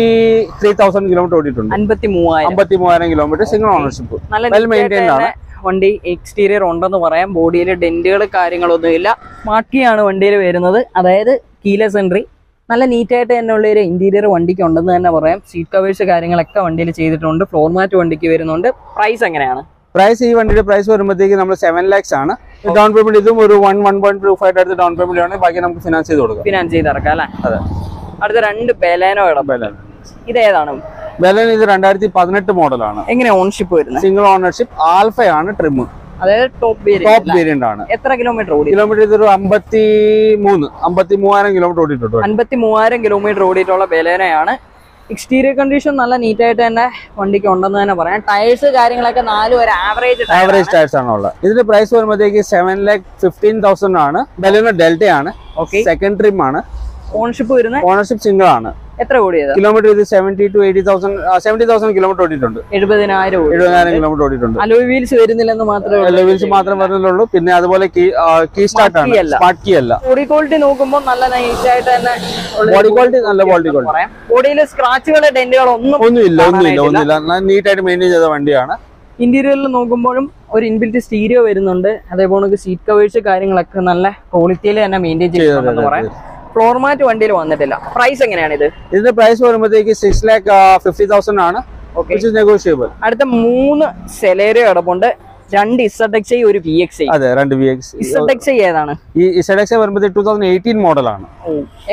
three thousand kilometre ഓടിയിട്ടുണ്ട്. മൂവായിരം അമ്പത്തി മൂവായിരം കിലോമീറ്റർ സിംഗിൾ ഓണർഷിപ്പ് നല്ല വെൽ മെയിന്റൈൻഡ് ആണ്. വണ്ടി എക്സ്റ്റീരിയർ ഉണ്ടെന്ന് പറയാം. ബോഡിയിൽ ഡെന്റുകൾ കാര്യങ്ങളൊന്നുമില്ല. മാക്കിയാണ് വണ്ടിയിൽ വരുന്നത്. അതായത് കീലെസ് എൻട്രി നല്ല നീറ്റായിട്ട് തന്നെ ഉള്ള ഒരു ഇന്റീരിയർ വണ്ടിക്ക് ഉണ്ടെന്ന് തന്നെ പറയാം. സീറ്റ് കവേഴ്സ് കാര്യങ്ങളൊക്കെ വണ്ടിയിൽ ചെയ്തിട്ടുണ്ട്. ഫ്ലോർ മാറ്റ് വണ്ടിക്ക് വരുന്നുണ്ട്. പ്രൈസ് എങ്ങനെയാണ്? പ്രൈസ് ഈ വണ്ടിയുടെ പ്രൈസ് വരുമ്പോഴത്തേക്ക് നമ്മൾ സെവൻ ലാക്സ് ആണ്. ഡൗൺ പേയ്മെന്റ് ഇതും ഒരു one one point two five അടുത്ത് ഡൗൺ പേയ്മെന്റ് ആണ്. ബാക്കി നമുക്ക് ഫിനാൻസ് ചെയ്ത് കൊടുക്കാം. ഫിനാൻസ് ചെയ്ത് ഇറക്കാം അല്ലേ? അതെ. അടുത്ത രണ്ട് ബെലേനോ ബെലേനോ ഇതേതാണ് ബെലേനോ ഇത് രണ്ടായിരത്തി പതിനെട്ട് മോഡലാണ് എങ്ങനെ ഓൺഷിപ്പ് വരുന്നത്? സിംഗിൾ ഓണർഷിപ്പ് ആൽഫയാണ് ട്രിം അതായത് ടോപ്പ് ടോപ്പ് വേരിയന്റ് ആണ്. എത്ര കിലോമീറ്റർ ഓടി കിലോമീറ്റർ ഇതൊരു അമ്പത്തി മൂന്ന് അമ്പത്തി മൂവായിരം കിലോമീറ്റർ ഓടിയിട്ടുണ്ട്. അൻപത്തി മൂവായിരം കിലോമീറ്റർ ഓടിയിട്ടുള്ള ബെലേനയാണ് എക്സ്റ്റീരിയർ കണ്ടീഷൻ നല്ല നീറ്റ് ആയിട്ട് തന്നെ വണ്ടിക്ക് ഉണ്ടെന്ന് തന്നെ പറയാം. ടയേഴ്സ് കാര്യങ്ങളൊക്കെ നാലും ഒരു ആവറേജ് ആവറേജ് ടയർസ് ആണ് ഉള്ളത്. ഇതിന്റെ പ്രൈസ് വരുമ്പോഴത്തേക്ക് സെവൻ ലാക്ക് ഫിഫ്റ്റീൻ തൗസൻഡ് ആണ്. ബലൂണ് ഡെൽറ്റ ആണ്. ഓക്കെ സെക്കൻഡ് ട്രിം ആണ്. ഓണർഷിപ്പ് വരുന്നത്? ഓണർഷിപ്പ് സിംഗിൾ ആണ്. എത്ര ഓടിയത്? കിലോമീറ്റർ ഇത് seventy to eighty thousand seventy thousand kilometre ഓടിയിട്ടുണ്ട്. എഴുപതിനായിരം എഴുപതിനായിരം കിലോമീറ്റർ ഓടിയിട്ടുണ്ട്. അലോയ് വീൽസ് വരുന്നില്ലെന്ന് മാത്രമേ അലോയ് വീൽസ് മാത്രമേ വരുന്നുള്ളൂ. പിന്നെ അതുപോലെ കീ സ്റ്റാർട്ട് ആണ്. സ്മാർട്ട് കീ അല്ല. ബോഡി ക്വാളിറ്റി നോക്കുമ്പോൾ നല്ല നൈസ് ആയിട്ട് തന്നെ ബോഡി ക്വാളിറ്റി നല്ല ബോഡി ക്വാളിറ്റി ബോഡിയിൽ സ്ക്രാച്ചുകൾ ഡെന്റുകൾ ഒന്നും ഒന്നുമില്ല ഒന്നുമില്ല ഒന്നുമില്ല. നീറ്റ് ആയിട്ട് മെയിന്റെയിൻ ചെയ്ത വണ്ടിയാണ്. ഇന്റീരിയറിൽ നോക്കുമ്പോഴും ഒരു ഇൻബിൽറ്റ് സ്റ്റീരിയോ വരുന്നുണ്ട്. അതേപോലെ സീറ്റ് കവേഴ്സ് കാര്യങ്ങളൊക്കെ നല്ല ക്വാളിറ്റിയിൽ തന്നെ മെയിന്റെയിൻ ചെയ്യുന്നുണ്ടെന്ന് പറയാം ഫ്ലോർ മാറ്റ് വണ്ടിയിൽ വന്നിട്ടില്ല. പ്രൈസ് എങ്ങനെയാണ് ഇത് ഇതിന്റെ പ്രൈസ് വരുമ്പോഴത്തേക്ക് സിക്സ് ലാക്ക് ഫിഫ്റ്റി തൗസൻഡ് ആണ് നെഗോഷിയബിൾ അടുത്ത മൂന്ന് സെലേറിയോ കിടപ്പുണ്ട്. രണ്ട് ഇസഡ് എക്സ് ഒരു വി എക്സ് അതെ രണ്ട് വി എക്സ് ഇസഡ് എക്സ് ഏതാണ്? ഈ ഇസഡ് എക്സ് വരുമ്പോഴത്തേക്ക് ടൂ തൗസൻഡ് എയ്റ്റീൻ മോഡലാണ്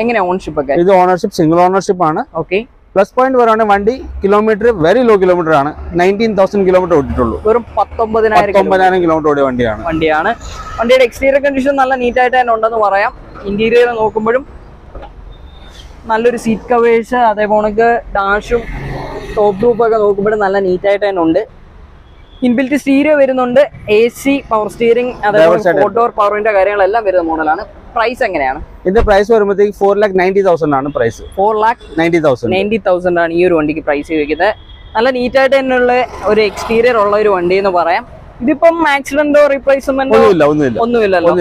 എങ്ങനെയാണ് ഓൺഷിപ്പ് ഒക്കെ? ഇത് ഓണർഷിപ്പ് സിംഗിൾ ഓണർഷിപ്പ് ആണ്. ഓക്കെ പ്ലസ് പോയിന്റ് പറയുകയാണെങ്കിൽ വണ്ടി കിലോമീറ്റർ വെരി ലോ കിലോമീറ്റർ ആണ്. നയന്റീൻ തൗസൻഡ് കിലോമീറ്റർ ഓടിയിട്ടുള്ളൂ. വെറും പത്തൊമ്പതിനായിരം പത്തൊമ്പതിനായിരം കിലോമീറ്റർ ഓടിയ വണ്ടിയാണ്. വണ്ടിയാണ്. വണ്ടിയുടെ എക്സ്റ്റീരിയർ കണ്ടീഷൻ നല്ല നീറ്റായിട്ട് തന്നെ ഉണ്ടെന്ന് പറയാം. ഇന്റീരിയർ നോക്കുമ്പോഴും നല്ലൊരു സീറ്റ് കവേഴ്സ് അതേപോലെ ഡാഷും ടോപ്പ് ഗ്രൂപ്പ് ഒക്കെ നോക്കുമ്പോഴും നല്ല നീറ്റായിട്ട് തന്നെ ഉണ്ട്. ഇൻബിൽറ്റ് സ്റ്റീരിയോ വരുന്നുണ്ട്. എ സി പവർ സ്റ്റിയറിംഗ് അതേപോലെ ഡോർ പവറിന്റെ കാര്യങ്ങളെല്ലാം വരുന്ന മോഡലാണ്. പ്രൈസ് എങ്ങനെയാണ്? ഇതിന്റെ പ്രൈസ് വരുമ്പോഴത്തേക്ക് ഫോർ ലാക്ക് നയന്റി തൗസൻഡ് ആണ് price four lakh ninety thousand ninety thousand ആണ് ഈ ഒരു വണ്ടിക്ക് പ്രൈസ് ചോദിക്കുന്നത്. നല്ല നീറ്റ് ആയിട്ട് തന്നെയുള്ള ഒരു എക്സ്റ്റീരിയർ ഉള്ള ഒരു വണ്ടി എന്ന് പറയാം. ഇതിപ്പം ആക്സിഡന്റോ റീപ്ലേസ്മെന്റോ ഒന്നുമില്ലല്ലോ.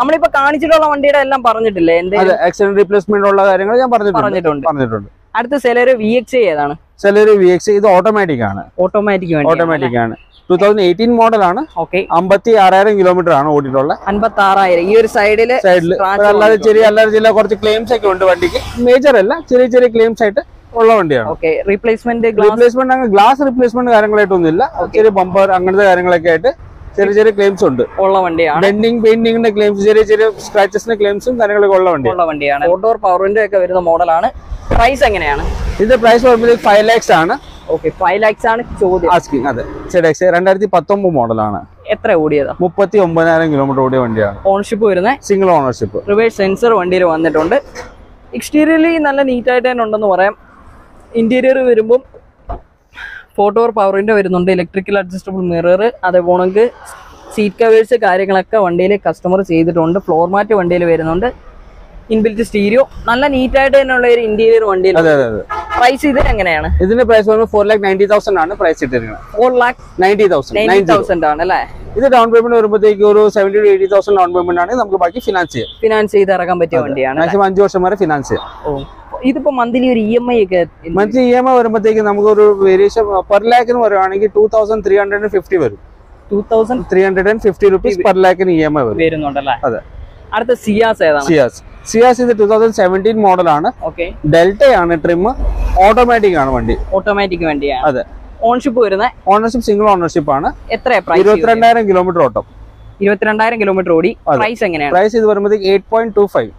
നമ്മളിപ്പോ കാണിച്ചിട്ടുള്ള വണ്ടിയുടെ എല്ലാം പറഞ്ഞിട്ടില്ലേ? എന്തെങ്കിലും ആക്സിഡന്റ് റീപ്ലേസ്മെന്റ് ഉള്ള കാര്യങ്ങൾ ഞാൻ പറഞ്ഞിട്ടുണ്ട്. പറഞ്ഞിട്ടുണ്ട്. അടുത്ത സെലറി വി എക്സ് ഏതാണ്? സെലറി വി എക്സ് ഇത് ഓട്ടോമാറ്റിക് ആണ്. ഓട്ടോമാറ്റിക് ഓട്ടോമാറ്റിക് ആണ്. ടൂ തൗസൻഡ് എയ്റ്റീൻ മോഡലാണ് ഓക്കെ അമ്പത്തി ആറായിരം കിലോമീറ്റർ ആണ് ഓടിയിട്ടുള്ളത് അമ്പത്തി ആറായിരം ഈ ഒരു സൈഡിൽ സൈഡിൽ അല്ലാതെ ചെറിയ അല്ലാതെ ചില കുറച്ച് ക്ലെയിംസ് ഒക്കെ ഉണ്ട് വണ്ടിക്ക്. മേജർ അല്ല ചെറിയ ചെറിയ ക്ലെയിംസ് ആയിട്ട് ഉള്ള വണ്ടിയാണ്. ഓക്കെ റീപ്ലേസ്മെന്റ് ഗ്ലാസ് റീപ്ലേസ്മെന്റ് അങ്ങനെ ഗ്ലാസ് റീപ്ലേസ്മെന്റ് കാര്യങ്ങളായിട്ടൊന്നും ഇല്ല ചെറിയ ബമ്പർ അങ്ങനത്തെ കാര്യങ്ങളൊക്കെ ആയിട്ട് ചെറിയ ചെറിയ ക്ലെയിംസ് ഉണ്ട്. ഉള്ള വണ്ടിയാണ്. ബെൻഡിങ് പെയിന്റിങ്ങിന്റെ ക്ലെയിംസ് ചെറിയ ചെറിയ സ്ക്രാച്ചസിന്റെ ക്ലെയിംസും കാര്യങ്ങളൊക്കെ ഉള്ള വണ്ടി ഉള്ള വണ്ടിയാണ്. ഔട്ട്ഡോർ പവറിന്റെ ഒക്കെ വരുന്ന മോഡലാണ് പ്രൈസ് എങ്ങനെയാണ്? ഇതിന്റെ പ്രൈസ് ഫൈവ് ലാക്സ് ആണ്. ഓക്കെ ഫൈവ് ലാക്സ് ആണ് ചോദ്യം. ആസ്കിങ് അതെ. സെഡെക്സ് രണ്ടായിരത്തി പത്തൊമ്പത് മോഡലാണ് എത്ര ഓടിയതാ? മുപ്പത്തി ഒമ്പതിനായിരം കിലോമീറ്റർ ഓടിയ വണ്ടിയാണ്. ഓണർഷിപ്പ് വരുന്നത് സിംഗിൾ ഓണർഷിപ്പ് റിവേഴ്സ് സെൻസർ വണ്ടിയിൽ വന്നിട്ടുണ്ട്. എക്സ്റ്റീരിയർലി നല്ല നീറ്റായിട്ട് തന്നെ ഉണ്ടെന്ന് പറയാം. ഇന്റീരിയർ വരുമ്പം ഫോട്ടോർ പവറിന്റെ വരുന്നുണ്ട്. ഇലക്ട്രിക്കൽ അഡ്ജസ്റ്റബിൾ മിറർ അതേപോലെ സീറ്റ് കവേഴ്സ് കാര്യങ്ങളൊക്കെ വണ്ടിയിൽ കസ്റ്റമർ ചെയ്തിട്ടുണ്ട്. ഫ്ലോർ മാറ്റ് വണ്ടിയിൽ വരുന്നുണ്ട്. Inbuilt stereo. നല്ല നീറ്റ് ആയിട്ട് തന്നെയുള്ള ഒരു ഇന്റീരിയർ വണ്ടി അതെ അതെ അതെ. പ്രൈസ് ഇതിന് എങ്ങനെയാണ്? ഇതിന്റെ price four lakh ninety thousand ആണ് പ്രൈസ് ഇട്ടിരിക്കുന്നത്. Four lakh ninety thousand ninety thousand ആണ് അല്ലേ? ഇത് ഡൗൺ പേയ്മെന്റ് വരുമ്പോഴത്തേക്ക് ഒരു seventy to eighty thousand down payment ആണ്. നമുക്ക് ബാക്കി ഫിനാൻസ് ചെയ്യാം. ഫിനാൻസ് ചെയ്ത് ഇറക്കാൻ പറ്റിയ വണ്ടിയാണ് മാക്സിമം അഞ്ച് വർഷം വരെ ഫിനാൻസ് ചെയ്യാം. ഇതിപ്പോ മന്ത്ലി ഒരു ഇ എം ഐ ഒക്കെ മന്ത്ലി ഇ എം ഐ വരുമ്പോഴത്തേക്ക് നമുക്ക് ഒരു വേരിയേഷൻ പെർ ലാക്കിന് വരുവാണെങ്കിൽ two thousand three hundred and fifty വരും two thousand three hundred and fifty rupees per ലാക്കിന് E M I വരും. വരുന്നുണ്ടല്ലേ അതെ. അടുത്ത സിയാസ് ഏതാണ്? സിയാസ് സിയാസ് ഇത് ടൂ തൗസൻഡ് സെവന്റീൻ മോഡലാണ് ഓക്കെ ഡെൽറ്റയാണ് ട്രിം ഓട്ടോമാറ്റിക് ആണ് വണ്ടി. ഓട്ടോമാറ്റിക് വണ്ടിയാണ് അതെ. ഓൺഷിപ്പ് വരുന്നത് ഓണർഷിപ്പ് സിംഗിൾ ഓണർഷിപ്പ് ആണ്. എത്ര ഇരുപത്തിരണ്ടായിരം കിലോമീറ്റർ ഓട്ടം. ഇരുപത്തിരണ്ടായിരം കിലോമീറ്റർ ഓടി. പ്രൈസ് എങ്ങനെയാണ്? പ്രൈസ് ഇത് വരുമ്പോഴത്തേക്ക് എയ്റ്റ് പോയിന്റ് ടു ഫൈവ്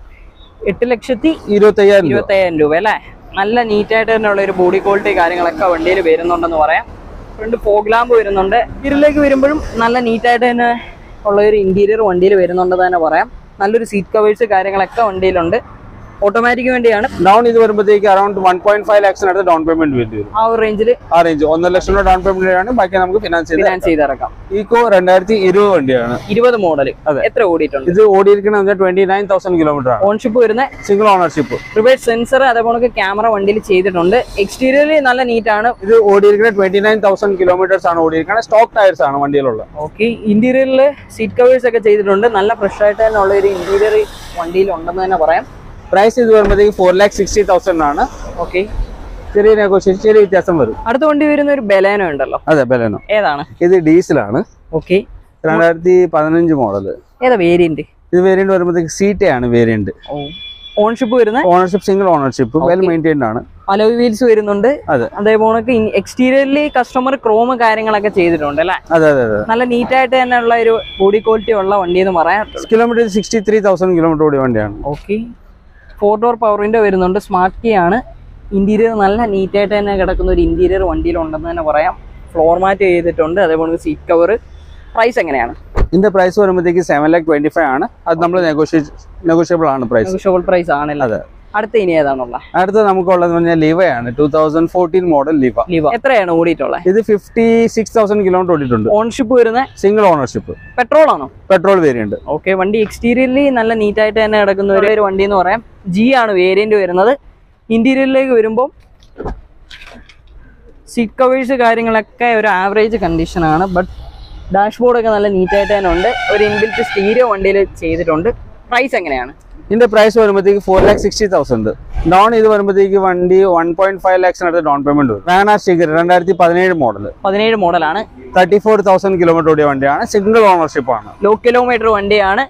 എട്ട് ലക്ഷത്തി ഇരുപത്തി അയ്യായിരം രൂപ. ഇരുപത്തയ്യായിരം രൂപ അല്ലേ? നല്ല നീറ്റായിട്ട് തന്നെയുള്ള ഒരു ബോഡി ക്വാളിറ്റി കാര്യങ്ങളൊക്കെ വണ്ടിയിൽ വരുന്നുണ്ടെന്ന് പറയാം. ഫ്രണ്ട് പോഗ്ലാമ്പ് വരുന്നുണ്ട്. ഇതിലേക്ക് വരുമ്പോഴും നല്ല നീറ്റായിട്ട് തന്നെ ഉള്ള ഒരു ഇന്റീരിയർ വണ്ടിയിൽ വരുന്നുണ്ടെന്ന് തന്നെ പറയാം. നല്ലൊരു സീറ്റ് കവേഴ്സ് കാര്യങ്ങളൊക്കെ വണ്ടിയിലുണ്ട്. ഓട്ടോമാറ്റിക് വേണ്ടിയാണ്. ഡൗൺ ഇത് വരുമ്പോഴത്തേക്ക് അറൌണ്ട് വൺ പോയിന്റ് ഫൈവ് ലാക്സിനടുത്ത് ഡൗൺ പേയ്മെന്റ് വേണ്ടി വരും. ആ ഒരു റേഞ്ചിൽ ആ റേഞ്ച് ഒന്നര ലക്ഷം രൂപ ഡൗൺ പേയ്മെന്റ് ആണ് ബാക്കി നമുക്ക് ഫിനാൻസ് ഫിനാൻസ് ചെയ്തിറക്കാം. ഇക്കോ രണ്ടായിരത്തി ഇരുപത് വണ്ടിയാണ്. ഇരുപത് മോഡൽ. എത്ര ഓടിയിട്ടുണ്ട്? ഇത് ഓടിയിരിക്കുന്നത് ട്വന്റി നയൻ തൗസൻഡ് കിലോമീറ്റർ ആണ്. ഓൺഷിപ്പ് വരുന്ന സിംഗിൾ ഓണർഷിപ്പ് റിവേഴ്സ് സെൻസർ അതേപോലെ ക്യാമറ വണ്ടിയിൽ ചെയ്തിട്ടുണ്ട്. എക്സ്റ്റീരിയറിൽ നല്ല നീറ്റ് ആണ്. ഇത് ഓടിയിരിക്കുന്നത് ട്വന്റി നയൻ തൗസൻഡ് കിലോമീറ്റേഴ്സ് ആണ് ഓടിയിരിക്കുന്നത്. സ്റ്റോക്ക് ടയർസ് ആണ് വണ്ടിയിലുള്ളത് ഓക്കെ ഇന്റീരിയറിൽ സീറ്റ് കവേഴ്സ് ഒക്കെ ചെയ്തിട്ടുണ്ട്. നല്ല ഫ്രഷ് ആയിട്ട് തന്നെ ഉള്ള ഒരു ഇന്റീരിയർ വണ്ടിയിൽ ഉണ്ടെന്ന് തന്നെ പറയാം. പ്രൈസ് ഇത് വരുമ്പോഴത്തേക്ക് ഫോർ ലാക്ക് സിക്സ്റ്റി തൗസൻഡ് ആണ്. ഓക്കെ ചെറിയ നെഗോഷിയേഷൻ ചെറിയ വ്യത്യാസം വരും. അടുത്ത വണ്ടി വരുന്ന ഒരു ബലേനോ ഉണ്ടല്ലോ. അതെ ബലേനോ ഏതാണ്? ഇത് ഡീസലാണ്. ഓക്കെ രണ്ടായിരത്തി പതിനഞ്ച് മോഡൽ ഏതാ വേരിയന്റ് ഇത് വേരിയന്റ് വരുമ്പോഴത്തേക്ക് സീറ്റ ആണ് വേരിയന്റ് ഓണർഷിപ്പ് വരുന്നത്? വരുന്ന ownership single ownership well maintained ആണ്. അലോയ് വീൽസ് വരുന്നുണ്ട്. അതെ. അതേപോലെ എക്സ്റ്റീരിയറിൽ കസ്റ്റമർ ക്രോം കാര്യങ്ങളൊക്കെ ചെയ്തിട്ടുണ്ട് അല്ലേ? അതെ അതെ അതെ. നല്ല നീറ്റായിട്ട് തന്നെ ഉള്ള ഒരു ബോഡി ക്വാളിറ്റി ഉള്ള വണ്ടി എന്ന് പറയാം kilometre sixty three thousand kilometre ഓടിയ വണ്ടിയാണ്. Okay four door power window വരുന്നുണ്ട്. സ്മാർട്ട് കീ ആണ്. ഇന്റീരിയർ നല്ല നീറ്റായിട്ട് തന്നെ കിടക്കുന്ന ഒരു ഇന്റീരിയർ വണ്ടിയിൽ ഉണ്ടെന്ന് തന്നെ പറയാം. ഫ്ലോർ മാറ്റ് ചെയ്തിട്ടുണ്ട്. അതേപോലെ സീറ്റ് കവർ പ്രൈസ് എങ്ങനെയാണ്? ഇതിന്റെ പ്രൈസ് വരുമ്പോഴത്തേക്ക് സെവൻ ലാക്ക് ട്വന്റി ഫൈവ് ആണ്. അത് നമ്മൾ നെഗോഷിയേറ്റ് നെഗോഷിയബിൾ ആണ് പ്രൈസ് നെഗോഷിയബിൾ പ്രൈസ് ആണല്ലോ? അതെ. അടുത്ത ഇനി ഏതാണുള്ള അടുത്ത നമുക്കുള്ളത് പറഞ്ഞാൽ ലിവയാണ്. Two thousand fourteen model Liva. Liva. എത്രയാണ് ഓടിയിട്ടുള്ളത് ഇത് ഫിഫ്റ്റി സിക്സ് തൗസൻഡ് കിലോമീറ്റർ ഓടിയിട്ടുണ്ട്. ഓൺഷിപ്പ് വരുന്ന സിംഗിൾ ഓണർഷിപ്പ് പെട്രോൾ ആണോ? പെട്രോൾ വേരിയന്റ് ഓക്കെ വണ്ടി എക്സ്റ്റീരിയറിൽ നല്ല നീറ്റ് ആയിട്ട് തന്നെ കിടക്കുന്ന ഒരു വണ്ടി എന്ന് പറയാം. ജി ആണ് വേരിയന്റ് വരുന്നത്. ഇന്റീരിയറിലേക്ക് വരുമ്പോൾ സീറ്റ് കവേഴ്സ് കാര്യങ്ങളൊക്കെ ഒരു ആവറേജ് കണ്ടീഷൻ ആണ്. ബട്ട് ഡാഷ്ബോർഡ് ഒക്കെ നല്ല നീറ്റായിട്ട് തന്നെ ഉണ്ട്. ഒരു ഇൻബിൽറ്റ് സ്റ്റീരിയോ വണ്ടിയിൽ ചെയ്തിട്ടുണ്ട്. പ്രൈസ് എങ്ങനെയാണ്? ഇതിന്റെ പ്രൈസ് വരുമ്പോഴത്തേക്ക് four lakh sixty thousand down ഇത് വരുമ്പോഴത്തേക്ക് വണ്ടി വൺ പോയിന്റ് ഫൈവ് ലാക്സിനടുത്ത് ഡൗൺ പേയ്മെന്റ് വരും. വാഗനാർ സ്റ്റിക്കർ രണ്ടായിരത്തി പതിനേഴ് മോഡൽ പതിനേഴ് മോഡലാണ് തേർട്ടി ഫോർ തൗസൻഡ് കിലോമീറ്റർ ഓടിയ വണ്ടിയാണ്. സിംഗിൾ ഓണർഷിപ്പ് ആണ്. ലോ കിലോമീറ്റർ വണ്ടിയാണ്.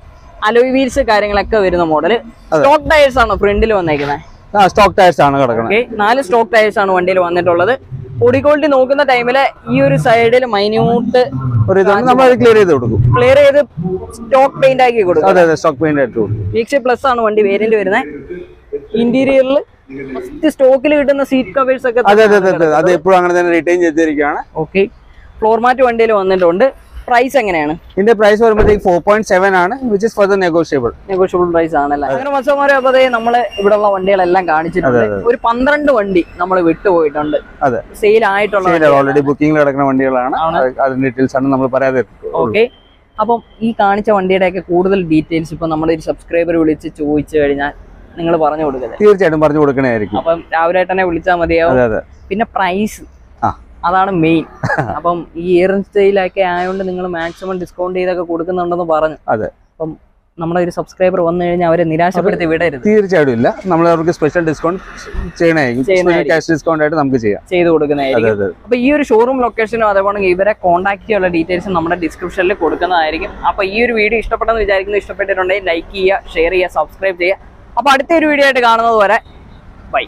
അലോയ് വീൽസ് കാര്യങ്ങളൊക്കെ വരുന്ന മോഡൽ സ്റ്റോക്ക് ടയേഴ്സ് ആണോ ഫ്രണ്ടിൽ വന്നേക്കുന്നത് ആ സ്റ്റോക്ക് ടയർസ് ആണ് കിടക്കുന്നത് നാല് സ്റ്റോക്ക് ടയേഴ്സ് ആണ് വണ്ടിയിൽ വന്നിട്ടുള്ളത്. ക്വാളിറ്റി നോക്കുന്ന ടൈമിൽ ഈ ഒരു സൈഡിൽ മൈന്യൂട്ട് ഒരു ഇതാണ് നമ്മൾ ക്ലിയർ ചെയ്ത് കൊടുക്കും. ക്ലിയർ ചെയ്ത് സ്റ്റോക്ക് പെയിന്റ് ആക്കി കൊടുക്കും. അതെ അതെ സ്റ്റോക്ക് പെയിന്റ് ആയിട്ട് കൊടുക്കും. വീക്ഷ പ്ലസ് ആണ് വണ്ടി വേരിയന്റ് വരുന്നത് ഇന്റീരിയറിൽ ഫസ്റ്റ് സ്റ്റോക്കിൽ കിട്ടുന്ന സീറ്റ് കവേഴ്സ് ഒക്കെ അതെ അതെ അതെ അത്. എപ്പോഴും അങ്ങനെ തന്നെ റിട്ടേൺ ചെയ്തിരിക്കുകയാണ് ഓക്കെ ഫ്ലോർ മാറ്റ് വണ്ടിയിൽ വന്നിട്ടുണ്ട്. പ്രൈസ് എങ്ങനെയാണ്? ഇതിന്റെ പ്രൈസ് വരുമ്പോഴത്തേക്ക് ഫോർ പോയിന്റ് സെവൻ ആണ് which is further negotiable negotiable price ആണല്ലേ? അങ്ങനെ മത്സവമാരെ അപ്പോൾ നമ്മൾ ഇവിടെ ഉള്ള വണ്ടികളെല്ലാം കാണിച്ചിട്ടുണ്ട്. ഒരു പന്ത്രണ്ട് വണ്ടി നമ്മൾ വിട്ടുപോയിട്ടുണ്ട്. അതെ. സെയിൽ ആയിട്ടുള്ള ഓൾറെഡി ബുക്കിംഗിൽ കിടക്കുന്ന വണ്ടികളാണ്. അത് അതിന്റെ ഡീറ്റെയിൽസ് ആണ് നമ്മൾ പറയാതെ ഓക്കെ അപ്പം ഈ കാണിച്ച വണ്ടിയുടെയൊക്കെ കൂടുതൽ ഡീറ്റെയിൽസ് ഇപ്പൊ നമ്മുടെ ഒരു സബ്സ്ക്രൈബർ വിളിച്ച് ചോദിച്ചു കഴിഞ്ഞാൽ നിങ്ങൾ പറഞ്ഞു കൊടുക്കുന്നത് തീർച്ചയായിട്ടും പറഞ്ഞു കൊടുക്കണേ അപ്പം രാവിലെ തന്നെ വിളിച്ചാൽ മതിയാവും. പിന്നെ പ്രൈസ്. അതാണ് മെയിൻ *laughs* അപ്പം ഈ ഇയർ സ്റ്റൈലൊക്കെ ആയതുകൊണ്ട് നിങ്ങൾ മാക്സിമം ഡിസ്കൗണ്ട് ചെയ്തൊക്കെ കൊടുക്കുന്നുണ്ടെന്ന് പറഞ്ഞു. അതെ. അപ്പം നമ്മുടെ ഒരു സബ്സ്ക്രൈബർ വന്നു കഴിഞ്ഞാൽ അവരെ നിരാശപ്പെടുത്തി വിടരുത്. തീർച്ചയായിട്ടും ഇല്ല. നമ്മൾ അവർക്ക് സ്പെഷ്യൽ ഡിസ്കൗണ്ട്. ക്യാഷ് ഡിസ്കൗണ്ട് ആയിട്ട് നമുക്ക് ചെയ്യാം. ചെയ്തു കൊടുക്കുന്നതായിരിക്കും. അപ്പൊ ഈ ഒരു ഷോറൂം ലൊക്കേഷനും അതേപോലെ ഇവരെ കോൺടാക്ട് ചെയ്യാനുള്ള ഡീറ്റെയിൽസ് നമ്മുടെ ഡിസ്ക്രിപ്ഷനിൽ കൊടുക്കുന്നതായിരിക്കും. അപ്പൊ ഈ ഒരു വീഡിയോ ഇഷ്ടപ്പെട്ടെന്ന് വിചാരിക്കുന്നു. ഇഷ്ടപ്പെട്ടിട്ടുണ്ടെങ്കിൽ ലൈക്ക് ചെയ്യുക ഷെയർ ചെയ്യുക സബ്സ്ക്രൈബ് ചെയ്യുക. അപ്പൊ അടുത്തൊരു വീഡിയോ ആയിട്ട് കാണുന്നത് വരെ ബൈ